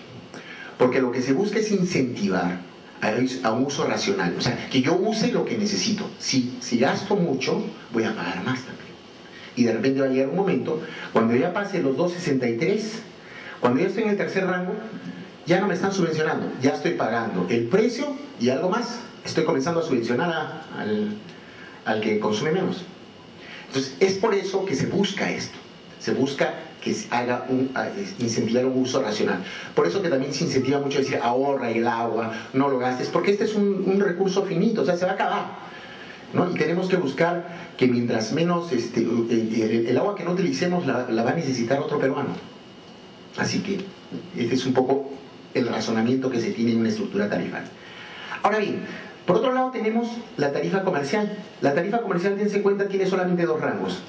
S3: Porque lo que se busca es incentivar a un uso racional. O sea, que yo use lo que necesito. Si, si gasto mucho, voy a pagar más también. Y de repente va a llegar un momento, cuando ya pase los 2.63, cuando ya estoy en el tercer rango, ya no me están subvencionando, ya estoy pagando el precio y algo más. Estoy comenzando a subvencionar al, al que consume menos. Entonces, es por eso que se busca esto. Se busca que haga un, incentivar un uso racional. Por eso que también se incentiva mucho decir ahorra el agua, no lo gastes, porque este es un, recurso finito, o sea, se va a acabar. ¿no? Y tenemos que buscar que mientras menos este, el, agua que no utilicemos la, la, va a necesitar otro peruano. Así que este es un poco el razonamiento que se tiene en una estructura tarifaria. Ahora bien, por otro lado tenemos la tarifa comercial. La tarifa comercial, dense cuenta, tiene solamente dos rangos.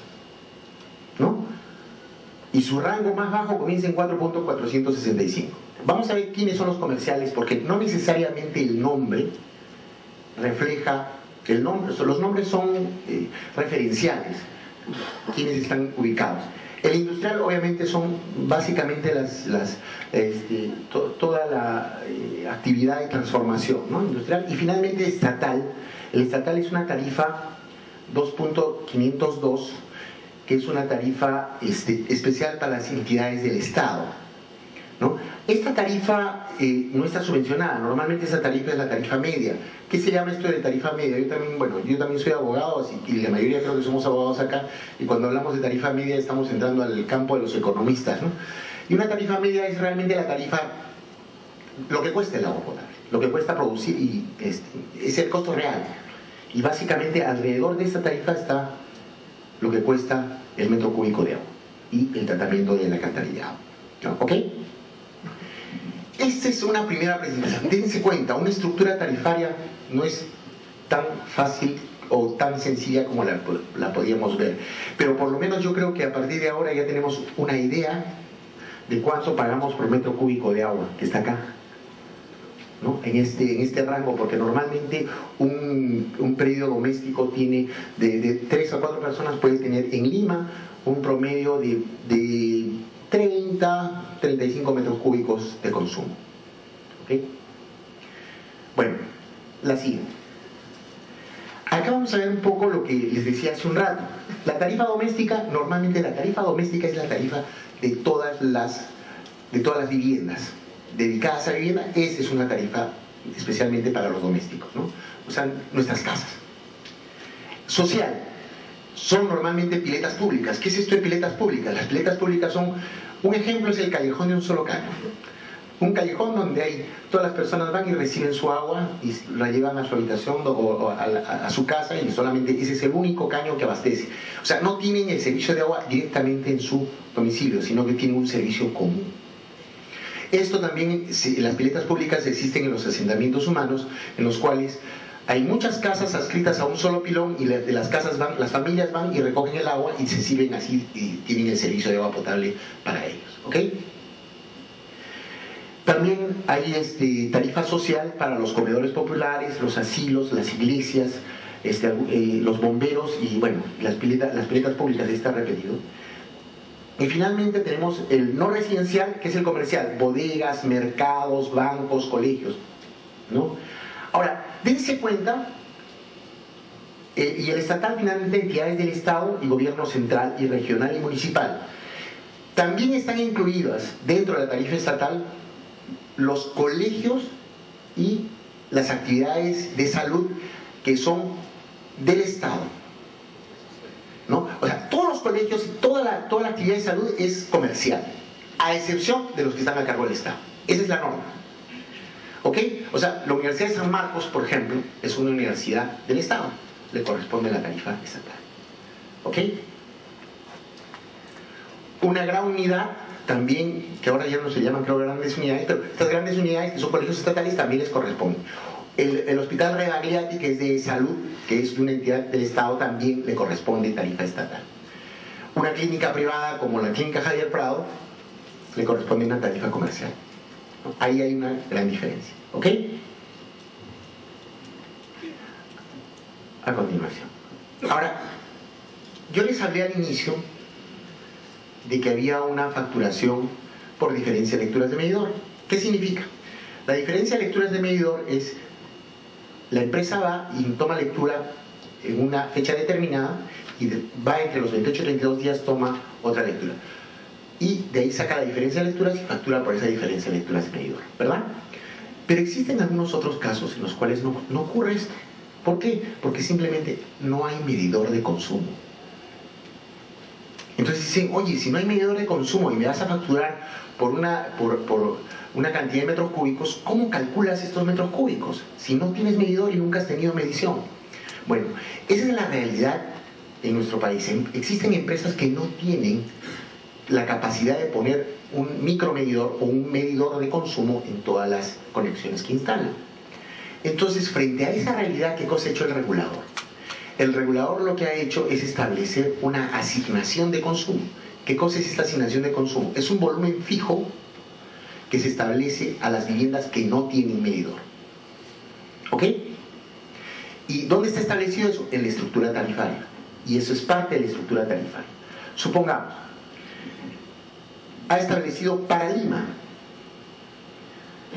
S3: ¿No? Y su rango más bajo comienza en 4.465. Vamos a ver quiénes son los comerciales, porque no necesariamente el nombre refleja, el nombre, los nombres son eh, referenciales, quienes están ubicados. El industrial obviamente son básicamente las, las este, toda la eh, actividad de transformación industrial y finalmente estatal. El estatal es una tarifa 2.502 que es una tarifa este, especial para las entidades del Estado. ¿no? esta tarifa eh, no está subvencionada, normalmente esa tarifa es la tarifa media. ¿Qué se llama esto de tarifa media? Yo también, bueno, yo también soy abogado así, y la mayoría creo que somos abogados acá, y cuando hablamos de tarifa media estamos entrando al campo de los economistas, ¿no? Y una tarifa media es realmente la tarifa, lo que cuesta el agua potable, lo que cuesta producir, y este, es el costo real. Y básicamente alrededor de esta tarifa está lo que cuesta el metro cúbico de agua y el tratamiento del alcantarillado. ¿Ok? Esta es una primera presentación. Dense cuenta, una estructura tarifaria no es tan fácil o tan sencilla como la, la podíamos ver. Pero por lo menos yo creo que a partir de ahora ya tenemos una idea de cuánto pagamos por metro cúbico de agua, que está acá. ¿No? en, este, en este rango, porque normalmente un, un predio doméstico tiene de, de 3 a 4 personas, puede tener en Lima un promedio de, de 30, 35 metros cúbicos de consumo. Bueno, la siguiente. Acá vamos a ver un poco lo que les decía hace un rato. La tarifa doméstica, normalmente la tarifa doméstica es la tarifa de todas las, de todas las viviendas dedicadas a vivienda. Esa es una tarifa especialmente para los domésticos, ¿no? O sea, nuestras casas. Social, son normalmente piletas públicas. ¿Qué es esto de piletas públicas? Las piletas públicas son, un ejemplo es el callejón de un solo caño. Un callejón donde hay, todas las personas van y reciben su agua y la llevan a su habitación o, o a, la- a su casa y solamente ese es el único caño que abastece. O sea, no tienen el servicio de agua directamente en su domicilio, sino que tienen un servicio común. Esto también, las piletas públicas existen en los asentamientos humanos, en los cuales hay muchas casas adscritas a un solo pilón y las casas van, las familias van y recogen el agua y se sirven así y tienen el servicio de agua potable para ellos. ¿ok? También hay este, tarifa social para los comedores populares, los asilos, las iglesias, este, eh, los bomberos y bueno, las piletas, las piletas públicas, está repetido. Y finalmente tenemos el no residencial, que es el comercial, bodegas, mercados, bancos, colegios. ¿no? Ahora, dense cuenta, eh, y el estatal finalmente entidades del Estado y gobierno central y regional y municipal. También están incluidas dentro de la tarifa estatal los colegios y las actividades de salud que son del Estado. ¿no? O sea, colegios y toda la, toda la actividad de salud es comercial, a excepción de los que están a cargo del Estado. Esa es la norma. ¿Ok? O sea, la Universidad de San Marcos, por ejemplo, es una universidad del Estado. Le corresponde la tarifa estatal. ¿Ok? Una gran unidad también, que ahora ya no se llaman creo grandes unidades, pero estas grandes unidades que son colegios estatales también les corresponden. El, Hospital Rebagliati, que es de salud, que es una entidad del Estado, también le corresponde tarifa estatal. Una clínica privada como la Clínica Javier Prado le corresponde una tarifa comercial. Ahí hay una gran diferencia. ¿Ok? A continuación. Ahora, yo les hablé al inicio de que había una facturación por diferencia de lecturas de medidor. ¿Qué significa? La diferencia de lecturas de medidor es la empresa va y toma lectura en una fecha determinada y de- va entre los 28 y 32 días toma otra lectura. Y de ahí saca la diferencia de lecturas y factura por esa diferencia de lecturas medidor, ¿verdad? Pero existen algunos otros casos en los cuales no, no ocurre esto. ¿Por qué? Porque simplemente no hay medidor de consumo. Entonces dicen, oye, si no hay medidor de consumo y me vas a facturar por una, por, por una cantidad de metros cúbicos, ¿cómo calculas estos metros cúbicos? Si no tienes medidor y nunca has tenido medición. Bueno, esa es la realidad en nuestro país. Em- Existen empresas que no tienen la capacidad de poner un micromedidor o un medidor de consumo en todas las conexiones que instalan. Entonces, frente a esa realidad, ¿qué cosa ha hecho el regulador? El regulador lo que ha hecho es establecer una asignación de consumo. ¿Qué cosa es esta asignación de consumo? Es un volumen fijo que se establece a las viviendas que no tienen medidor. ¿Ok? ¿Y dónde está establecido eso? En la estructura tarifaria. Y eso es parte de la estructura tarifaria. Supongamos, ha establecido para Lima,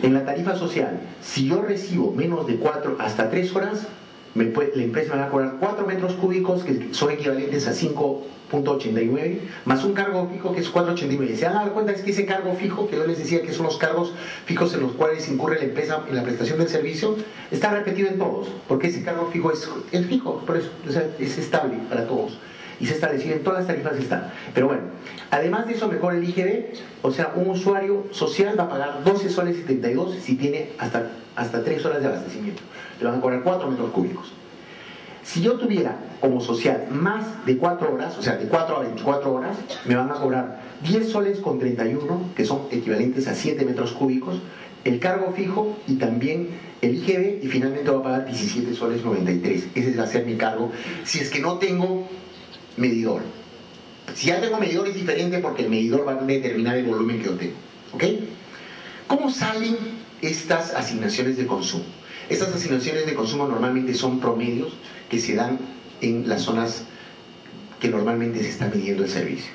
S3: en la tarifa social, si yo recibo menos de 4 hasta 3 horas, me la empresa me va a cobrar 4 metros cúbicos que son equivalentes a 5.89 más un cargo fijo que es 4.89. ¿Se van a dar cuenta? Es que ese cargo fijo que yo les decía que son los cargos fijos en los cuales incurre la empresa en la prestación del servicio está repetido en todos, porque ese cargo fijo es, es fijo, por eso o sea, es estable para todos y se establecido en todas las tarifas están. Pero bueno, además de eso mejor el IGB, o sea, un usuario social va a pagar 12 soles 72 si tiene hasta, hasta 3 horas de abastecimiento. Le van a cobrar 4 metros cúbicos. Si yo tuviera como social más de 4 horas, o sea, de 4 a 24 horas, me van a cobrar 10 soles con 31, que son equivalentes a 7 metros cúbicos, el cargo fijo y también el IGB, y finalmente voy a pagar 17 soles 93. Ese va a ser mi cargo si es que no tengo medidor. Si ya tengo medidor es diferente porque el medidor va a determinar el volumen que yo tengo. ¿Ok? ¿Cómo salen estas asignaciones de consumo? Estas asignaciones de consumo normalmente son promedios que se dan en las zonas que normalmente se está midiendo el servicio.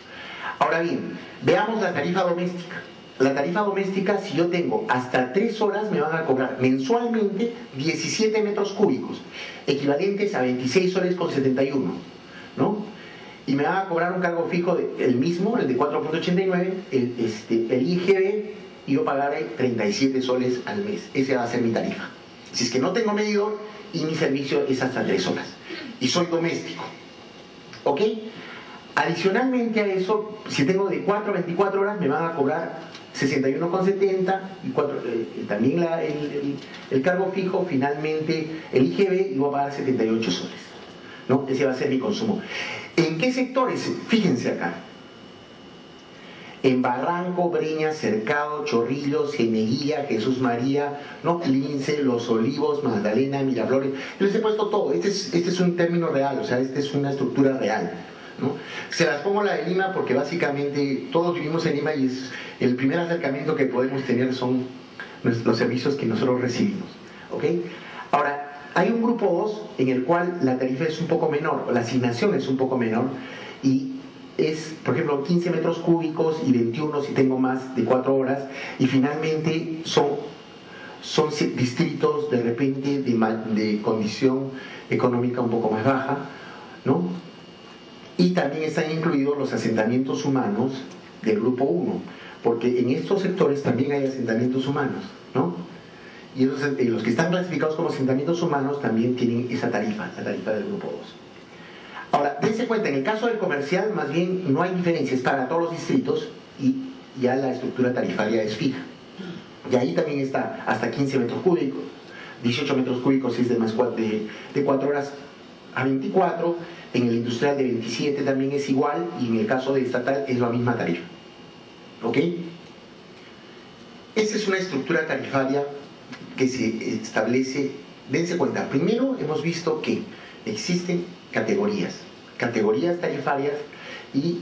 S3: Ahora bien, veamos la tarifa doméstica. La tarifa doméstica, si yo tengo hasta 3 horas, me van a cobrar mensualmente 17 metros cúbicos, equivalentes a 26 soles con 71, ¿no? Y me van a cobrar un cargo fijo, de- el mismo, el de 4.89, el, este, el IGB, y yo pagaré 37 soles al mes. Esa va a ser mi tarifa. Si es que no tengo medidor y mi servicio es hasta 3 horas. Y soy doméstico. ¿Ok? Adicionalmente a eso, si tengo de 4 a 24 horas, me van a cobrar 61,70 y cuatro- eh, también la- el cargo fijo, finalmente el IGB, y voy a pagar 78 soles. ¿no? Ese va a ser mi consumo. ¿En qué sectores? Fíjense acá. En Barranco, Breña, Cercado, Chorrillos, Geneguía, Jesús María, ¿no? Lince, Los Olivos, Magdalena, Miraflores. Les he puesto todo. Este es, este es un término real, o sea, esta es una estructura real. ¿no? Se las pongo la de Lima porque básicamente todos vivimos en Lima y es el primer acercamiento que podemos tener son los servicios que nosotros recibimos. ¿ok? Ahora, hay un grupo 2 en el cual la tarifa es un poco menor, la asignación es un poco menor y es, por ejemplo, 15 metros cúbicos y 21 si tengo más de 4 horas y finalmente son, son distritos de repente de, de condición económica un poco más baja, ¿no? Y también están incluidos los asentamientos humanos del grupo 1, porque en estos sectores también hay asentamientos humanos, ¿no? Y esos- eh, los que están clasificados como asentamientos humanos también tienen esa tarifa, la tarifa del grupo 2. Ahora, dense cuenta, en el caso del comercial, más bien no hay diferencias para todos los distritos y ya la estructura tarifaria es fija. Y ahí también está hasta 15 metros cúbicos, 18 metros cúbicos es de más de, de 4 horas a 24, en el industrial de 27 también es igual y en el caso de estatal es la misma tarifa. ¿Ok? Esa es una estructura tarifaria que se establece, dense cuenta, primero hemos visto que existen categorías, categorías tarifarias y,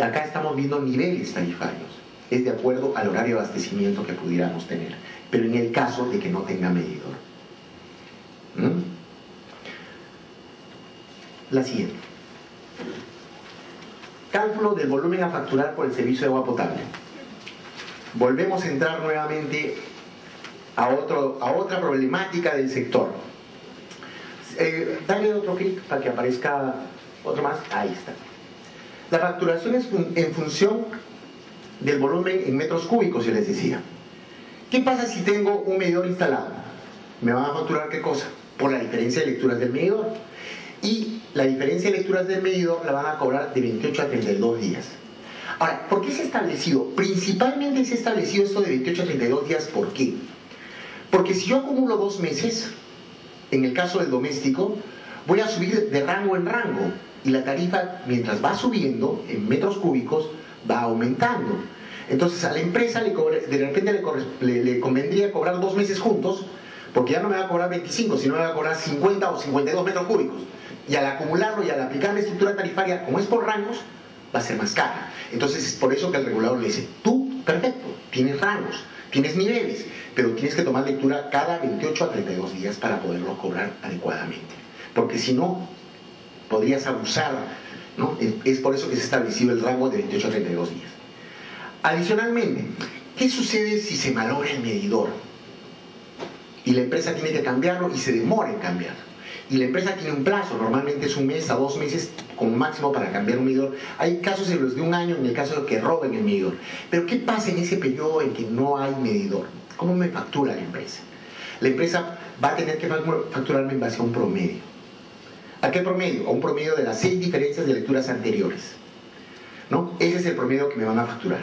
S3: acá estamos viendo niveles tarifarios, es de acuerdo al horario de abastecimiento que pudiéramos tener, pero en el caso de que no tenga medidor. ¿Mm? La siguiente. Cálculo del volumen a facturar por el servicio de agua potable. Volvemos a entrar nuevamente a, otro, a otra problemática del sector. Eh, dale otro clic para que aparezca otro más. Ahí está. La facturación es fun- en función del volumen en metros cúbicos, yo les decía. ¿Qué pasa si tengo un medidor instalado? ¿Me van a facturar qué cosa? Por la diferencia de lecturas del medidor. Y la diferencia de lecturas del medidor la van a cobrar de 28 a 32 días. Ahora, ¿por qué se ha establecido? Principalmente se ha establecido esto de 28 a 32 días. ¿Por qué? Porque si yo acumulo dos meses, en el caso del doméstico, voy a subir de rango en rango. Y la tarifa, mientras va subiendo en metros cúbicos, va aumentando. Entonces a la empresa le cobre- de repente le, le convendría cobrar dos meses juntos, porque ya no me va a cobrar 25, sino me va a cobrar 50 o 52 metros cúbicos. Y al acumularlo y al aplicar la estructura tarifaria, como es por rangos, va a ser más cara. Entonces es por eso que el regulador le dice, tú, perfecto, tienes rangos, tienes niveles, pero tienes que tomar lectura cada 28 a 32 días para poderlo cobrar adecuadamente. Porque si no, podrías abusar, ¿no? Es por eso que se ha establecido el rango de 28 a 32 días. Adicionalmente, ¿qué sucede si se malogra el medidor? Y la empresa tiene que cambiarlo y se demora en cambiarlo. Y la empresa tiene un plazo, normalmente es un mes a dos meses como máximo para cambiar un medidor. Hay casos en los de un año en el caso de que roben el medidor. Pero ¿qué pasa en ese periodo en que no hay medidor? ¿Cómo me factura la empresa? La empresa va a tener que facturarme en base a un promedio. ¿A qué promedio? A un promedio de las seis diferencias de lecturas anteriores. ¿No? Ese es el promedio que me van a facturar.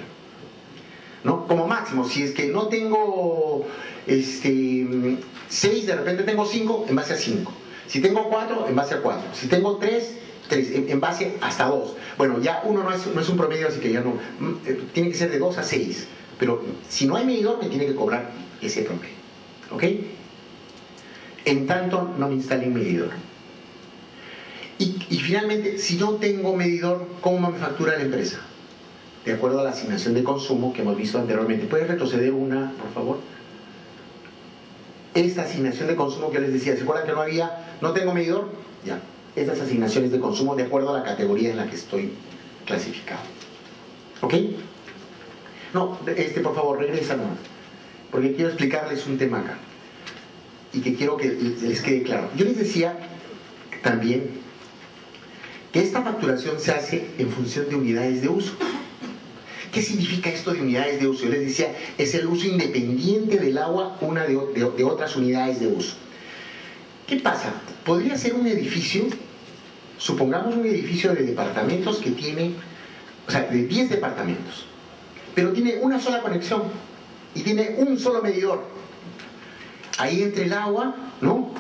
S3: ¿No? Como máximo, si es que no tengo este, 6, de repente tengo 5 en base a 5. Si tengo 4, en base a 4. Si tengo 3, 3, en, base hasta 2. Bueno, ya uno no es, no es un promedio, así que ya no. Mm, eh, tiene que ser de 2 a 6. Pero si no hay medidor, me tiene que cobrar ese promedio. ¿Ok? En tanto, no me instalen medidor. Y, y finalmente, si no tengo medidor, ¿cómo me factura la empresa? De acuerdo a la asignación de consumo que hemos visto anteriormente. ¿Puedes retroceder una, por favor? Esta asignación de consumo que les decía, ¿se acuerdan que no había, no tengo medidor? Ya, estas asignaciones de consumo de acuerdo a la categoría en la que estoy clasificado. ¿Ok? No, este, por favor, regresa nomás, porque quiero explicarles un tema acá y que quiero que les quede claro. Yo les decía también que esta facturación se hace en función de unidades de uso. ¿Qué significa esto de unidades de uso? Yo les decía, es el uso independiente del agua una de, otras unidades de uso. ¿Qué pasa? Podría ser un edificio, supongamos un edificio de departamentos que tiene, o sea, de 10 departamentos, pero tiene una sola conexión y tiene un solo medidor. Ahí entre el agua, ¿no?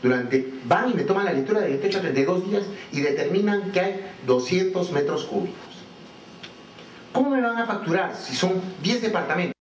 S3: Durante, van y me toman la lectura de 28 a 32 días y determinan que hay 200 metros cúbicos. ¿Cómo me van a facturar si son 10 departamentos?